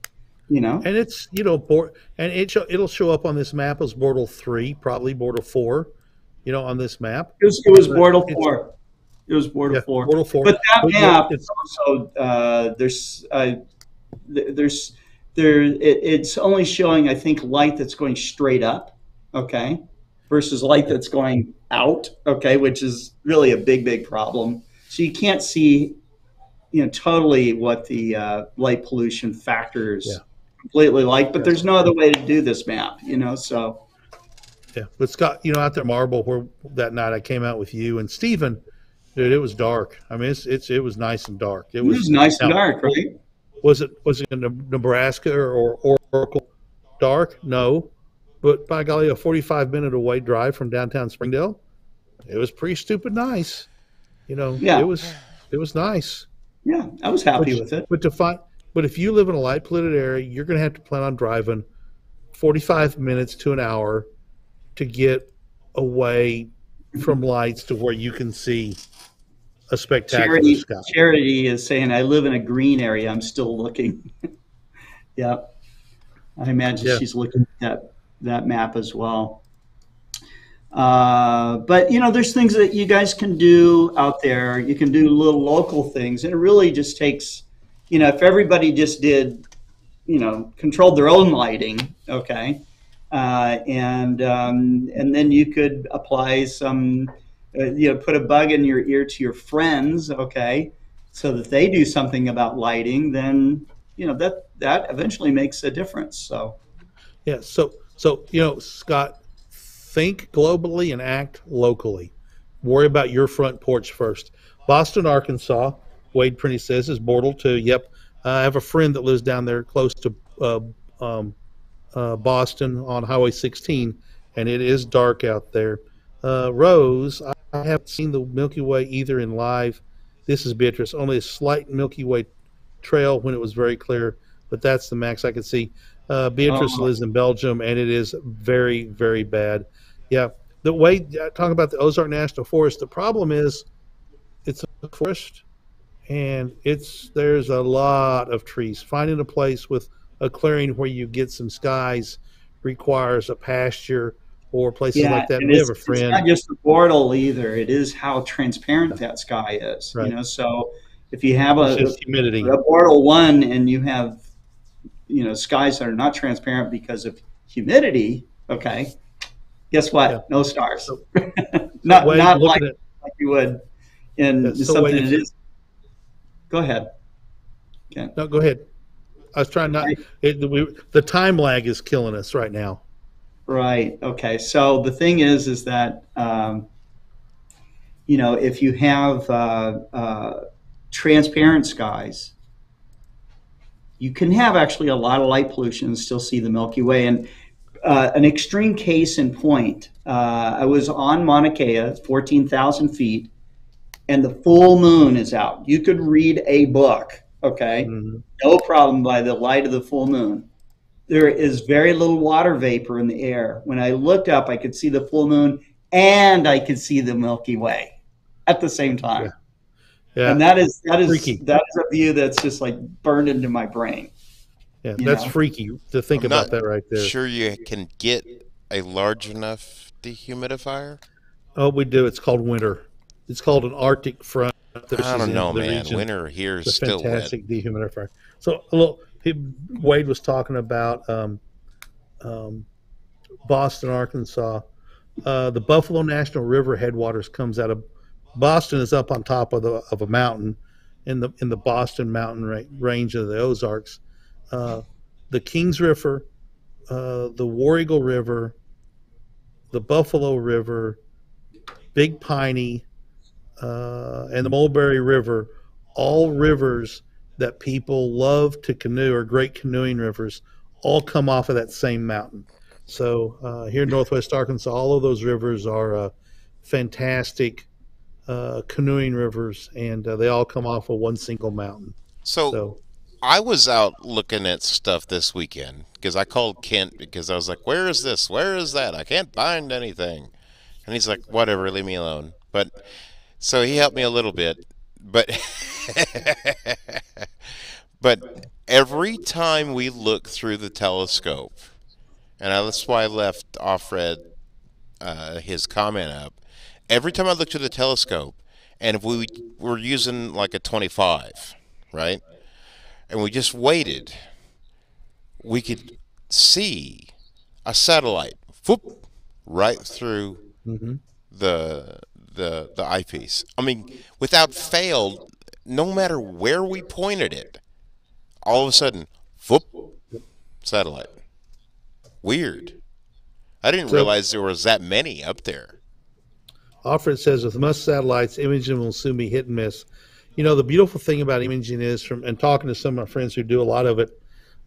You know, And it's you know Bor- and it show, it'll show up on this map as Bortle three, probably Bortle four. You know, on this map. it was, it was Bortle four. It was Bortle Yeah, four. Bortle four. But that map it's- also uh, there's uh, th- there's there it, it's only showing I think light that's going straight up, okay, versus light that's going out, okay, which is really a big big problem. So you can't see, you know, totally what the uh, light pollution factors Yeah. completely like. But there's no other way to do this map, you know. So Yeah, but Scott, you know, out there Marble, where that night I came out with you and Stephen, dude, it was dark. I mean, it's, it's it was nice and dark. It it was, was nice and dark, right? Was it was it in Nebraska or Oracle dark? No, but by golly, a forty-five minute away drive from downtown Springdale, it was pretty stupid nice. You know, Yeah. it was it was nice. Yeah, I was happy But- with it. But to find, but if you live in a light polluted area, you're going to have to plan on driving 45 minutes to an hour to get away from lights to where you can see a spectacular Charity, sky. Charity is saying, I live in a green area. I'm still looking. yeah. I imagine Yeah. she's looking at that, that map as well. Uh, but, you know, there's things that you guys can do out there. You can do little local things. And it really just takes, you know, if everybody just did, you know, controlled their own lighting, okay, uh, and um, and then you could apply some uh, you know, put a bug in your ear to your friends, okay, so that they do something about lighting, then you know that that eventually makes a difference. So Yeah. So, so you know, Scott, think globally and act locally. Worry about your front porch first. Boston, Arkansas. Wade Printy says is Bortle too. Yep. I have a friend that lives down there close to uh, um, uh, Boston on Highway 16, and it is dark out there. Uh, Rose, I, haven't seen the Milky Way either in live. This is Beatrice. Only a slight Milky Way trail when it was very clear, but that's the max I could see. Uh, Beatrice Oh. lives in Belgium, and it is very, very bad. Yeah, the way uh, talking about the Ozark National Forest, the problem is it's a forest, and it's there's a lot of trees. Finding a place with a clearing where you get some skies requires a pasture or places like that. and We it's, have a it's not just the Bortle either; it is how transparent that sky is. Right. You know, so if you have a, humidity. a Bortle one and you have you know skies that are not transparent because of humidity, okay, guess what? Yeah. No stars. So- not not like like you would in Yeah, something that. Go ahead. Okay. No, go ahead. I was trying not. It, we, the time lag is killing us right now. Right. Okay. So the thing is, is that um, you know if you have uh, uh, transparent skies, you can have actually a lot of light pollution and still see the Milky Way. And uh, an extreme case in point, uh, I was on Mauna Kea, fourteen thousand feet, and the full moon is out. You could read a book. Okay, Mhm. no problem by the light of the full moon there is very little water vapor in the air. When I looked up, I could see the full moon and I could see the Milky Way at the same time. Yeah, And that is that is Freaky. that is a view that's just like burned into my brain. yeah, that's know. freaky to think I'm about not that right there. Sure, you can get a large enough dehumidifier. Oh, we do. It's called winter. It's called an Arctic front. I don't know, man. region. Winter here It's is a still wet. fantastic dehumidifier. So, a little, he, Wade was talking about um, um, Boston, Arkansas. Uh, the Buffalo National River headwaters comes out of Boston. Is up on top of the of a mountain in the in the Boston Mountain ra- range of the Ozarks. Uh, the Kings River, uh, the War Eagle River, the Buffalo River, Big Piney, uh, and the Mulberry River, all rivers that people love to canoe are great canoeing rivers, all come off of that same mountain. So uh, here in Northwest Arkansas, all of those rivers are uh, fantastic uh, canoeing rivers, and uh, they all come off of one single mountain. So, So I was out looking at stuff this weekend because I called Kent because I was like, "Where is this? Where is that? I can't find anything." And he's like, "Whatever, leave me alone." But so he helped me a little bit, but but every time we look through the telescope, and that's why I left Alfred uh, his comment up. Every time I look through the telescope, and if we were using like a 25, right? and we just waited, we could see a satellite whoop, right through mhm. the the the eyepiece. I mean, without fail, no matter where we pointed it, all of a sudden, whoop, satellite. Weird. I didn't So- realize there was that many up there. Alfred says with most satellites, imaging will soon be hit and miss. You know, the beautiful thing about imaging is from and talking to some of my friends who do a lot of it.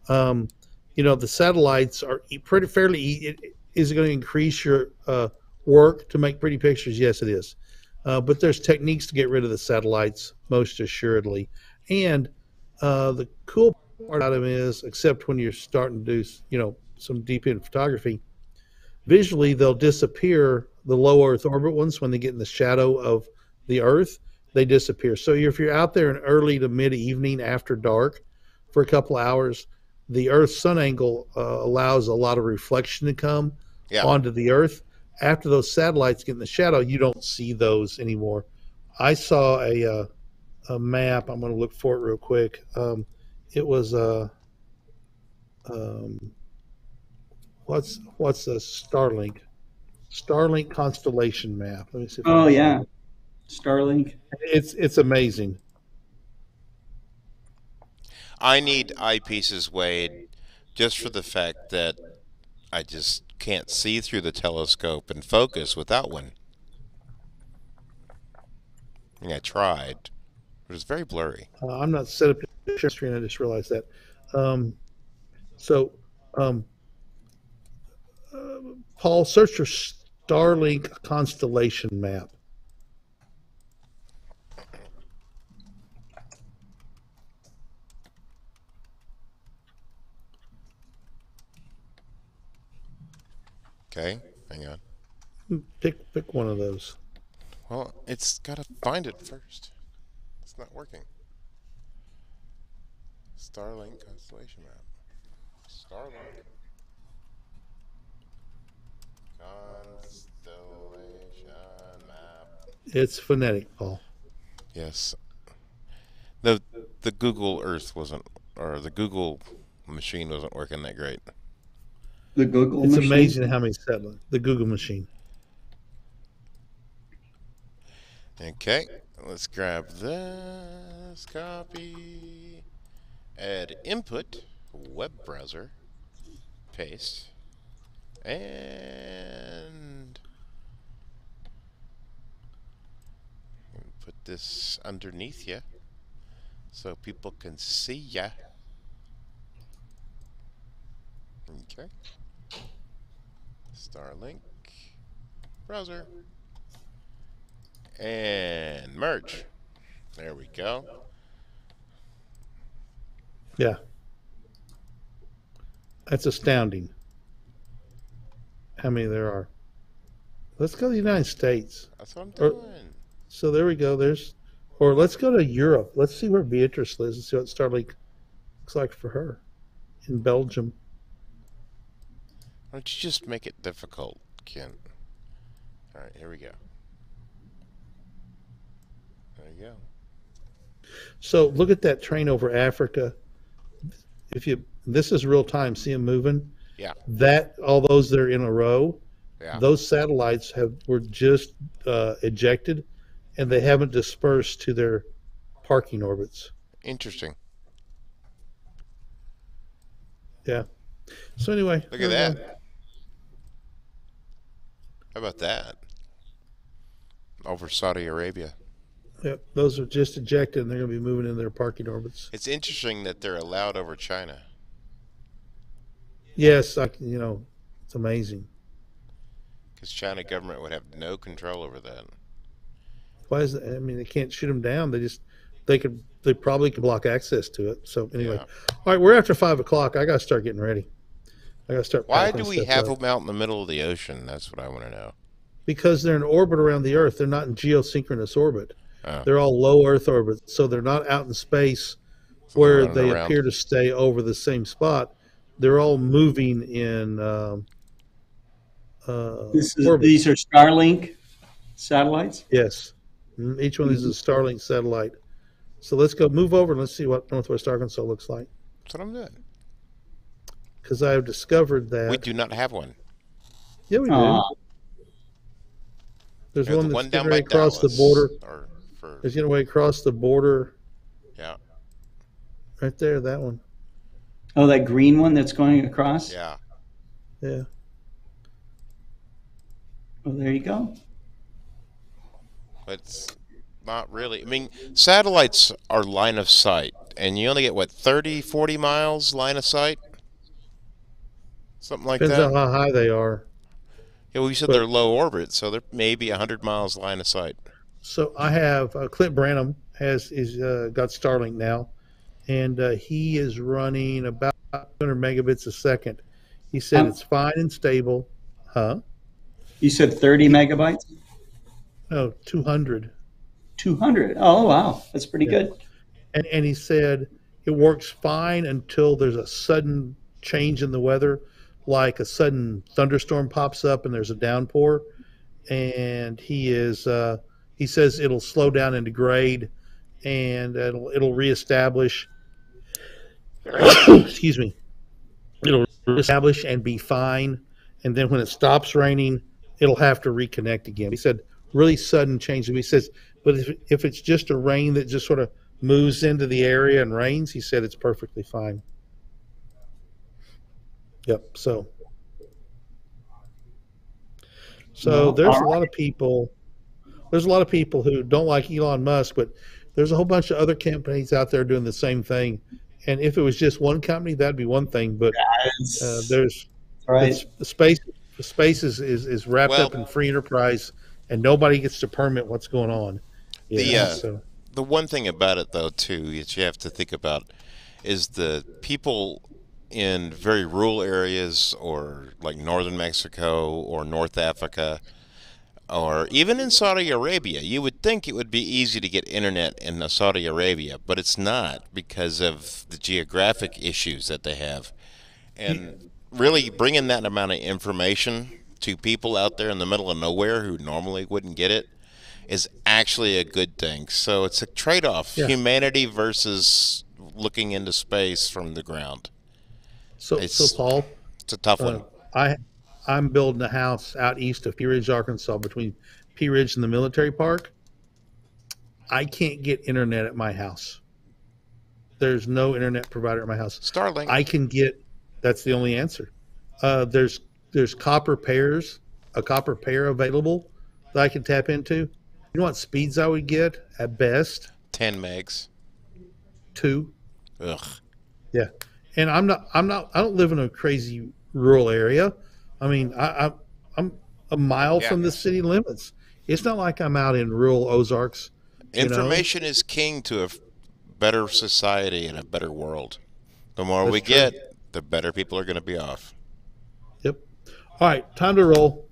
Um, you know, the satellites are pretty fairly. It, is it going to increase your uh, work to make pretty pictures? Yes, it is. Uh, but there's techniques to get rid of the satellites, most assuredly. And uh, the cool part about them is, except when you're starting to do, you know, some deep in photography, visually they'll disappear the low earth orbit ones when they get in the shadow of the earth they disappear so if you're out there in early to mid evening after dark for a couple hours the Earth sun angle uh, allows a lot of reflection to come Yeah. onto the earth after those satellites get in the shadow you don't see those anymore. I saw a uh, a map i'm going to look for it real quick. Um, it was a um, what's what's a starlink? Starlink constellation map. Let me see if Oh can- yeah, Starlink. it's it's amazing. I need eyepieces, Wade, just for the fact that I just can't see through the telescope and focus without one. I, mean, I tried, but it's very blurry. Uh, I'm not set up to share screen. I just realized that. Um, so, um, uh, Paul, search your Starlink constellation map. Okay, hang on. Pick pick one of those. Well, it's got to find it first. It's not working. Starlink constellation map. Starlink. Constellation map. It's phonetic, Paul. Yes. The the Google Earth wasn't, or the Google machine wasn't working that great. The Google. It's machine. amazing how many satellites. The Google machine. Okay, let's grab this copy. Add input, web browser, paste, And put this underneath you so people can see ya. Okay. Starlink browser and merge. There we go. Yeah. That's astounding. How many there are? Let's go to the United States. That's what I'm Or- doing. So there we go. There's, or let's go to Europe. Let's see where Beatrice lives and see what Starlink looks like for her in Belgium. Why don't you just make it difficult, Ken? All right, here we go. There you go. So look at that train over Africa. If you, this is real time. See them moving. Yeah. That all those that are in a row. Yeah. Those satellites have were just uh, ejected, and they haven't dispersed to their parking orbits. Interesting. Yeah. So anyway, Look at that. How about that? Over Saudi Arabia. Yep, those are just ejected, and they're going to be moving in their parking orbits. It's interesting that they're allowed over China. Yes, I, you know, it's amazing. Because China government would have no control over that. Why is that? I mean, they can't shoot them down. They just they could they probably could block access to it. So anyway, Yeah. all right, we're after five o'clock. I got to start getting ready. I got to start. Why do we have up. them out in the middle of the ocean? That's what I want to know. Because they're in orbit around the Earth. They're not in geosynchronous orbit. Oh. They're all low Earth orbit, so they're not out in space where they around. appear to stay over the same spot. They're all moving in um, uh, This is, these are Starlink satellites. Yes. Mm, Each one of these is a Starlink satellite. So let's go move over and let's see what Northwest Arkansas looks like. That's what I'm doing. Because I have discovered that. We do not have one. yeah, we do. There's There's one the that's one down getting by ready across the Dallas, border. Or for, There's getting ready across the border yeah, right there. That one. oh, that green one that's going across. yeah. Yeah. Oh, there you go. But it's not really. I mean, satellites are line of sight, and you only get what 30, 40 miles line of sight, something like Depends that. on how high they are. Yeah, well, you said but- they're low orbit, so they're maybe hundred miles line of sight. So I have uh, Clint Branham has is uh, got Starlink now, and uh, he is running about 200 megabits a second. He said Um, it's fine and stable. Huh? You said 30 megabytes? No, 200. 200. Oh, wow. That's pretty Yeah. good. and and he said it works fine until there's a sudden change in the weather, like a sudden thunderstorm pops up and there's a downpour, and he is uh, he says it'll slow down and degrade, and it'll it'll reestablish. excuse me, it'll reestablish and be fine, and then when it stops raining, it'll have to reconnect again. He said really sudden change. He says, but if if it's just a rain that just sort of moves into the area and rains, he said it's perfectly fine. Yep. So, so there's a lot of people. There's a lot of people who don't like Elon Musk, but there's a whole bunch of other companies out there doing the same thing. And if it was just one company, that'd be one thing. But uh, there's right. the space. The space is, is, is wrapped Well- up in free enterprise, and nobody gets to permit what's going on. The, know, uh, so The one thing about it, though, too, that you have to think about is the people in very rural areas, or like northern Mexico or North Africa, or even in Saudi Arabia. You would think it would be easy to get internet in Saudi Arabia, but it's not because of the geographic issues that they have. And really bringing that amount of information to people out there in the middle of nowhere who normally wouldn't get it is actually a good thing. So it's a trade off Yeah. humanity versus looking into space from the ground. So it's- so Paul. It's a tough Uh, one. I I'm building a house out east of Pea Ridge, Arkansas, between Pea Ridge and the military park. I can't get internet at my house. There's no internet provider at my house. Starlink. I can get. That's the only answer. Uh, there's there's copper pairs, a copper pair available that I can tap into. You know what speeds I would get at best? 10 megs. Two. Ugh. Yeah, and I'm not. I'm not. I don't live in a crazy rural area. I mean, I, I I'm a mile Yeah. from the city limits. It's not like I'm out in rural Ozarks. You know? Information is king to a better society and a better world. The more That's we true. get, the better people are going to be off. Yep. All right, time to roll.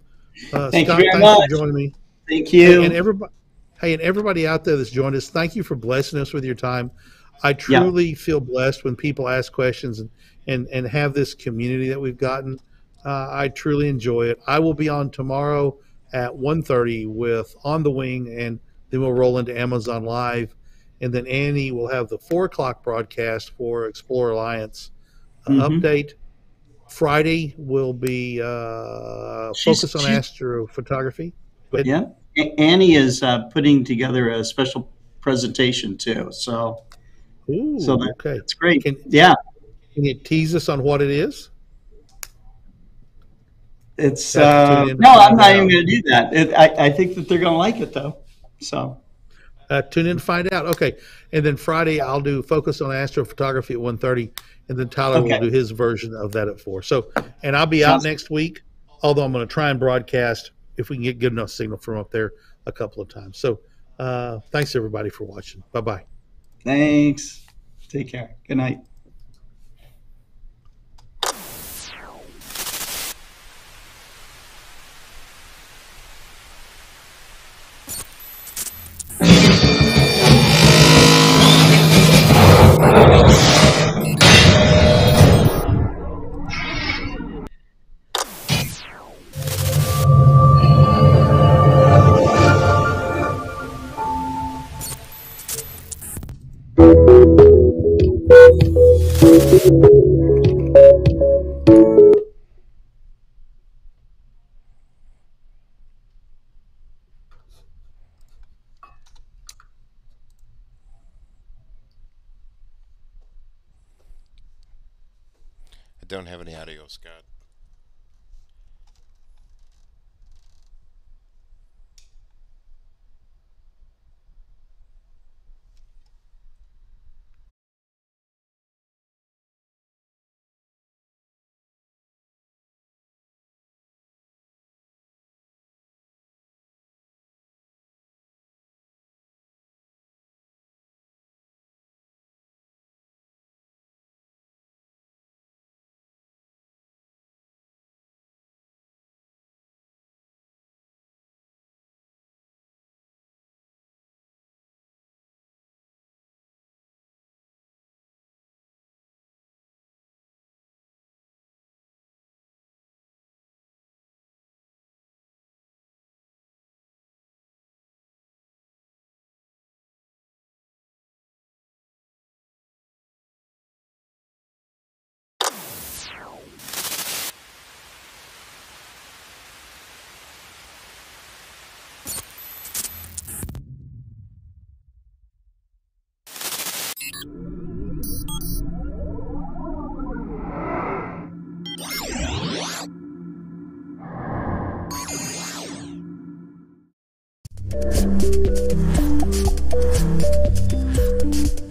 Uh, Thank you very thanks much. for joining me. Thank Hey, you. and everybody, hey, and everybody out there that's joined us, thank you for blessing us with your time. I truly feel blessed when people ask questions and and and have this community that we've gotten. Uh, I truly enjoy it. I will be on tomorrow at 1.30 with On the Wing, and then we'll roll into Amazon Live, and then Annie will have the four o'clock broadcast for Explore Alliance uh, Mhm. update. Friday will be uh, She's- focus on she's- astrophotography. But yeah. A- Annie is uh, putting together a special presentation too. So Ooh, So that- okay. it's great. Can, Yeah. can you tease us on what it is? It's uh, tune in to no, I'm not out. even going to do that. It, I, I think that they're going to like it though. So Uh, tune in to find out. Okay, and then Friday I'll do focus on astrophotography at 1.30, and then Tyler Okay. will do his version of that at four. So, and I'll be out next week. Although I'm going to try and broadcast if we can get good enough signal from up there a couple of times. So, uh, thanks everybody for watching. Bye bye. Thanks. Take care. Good night.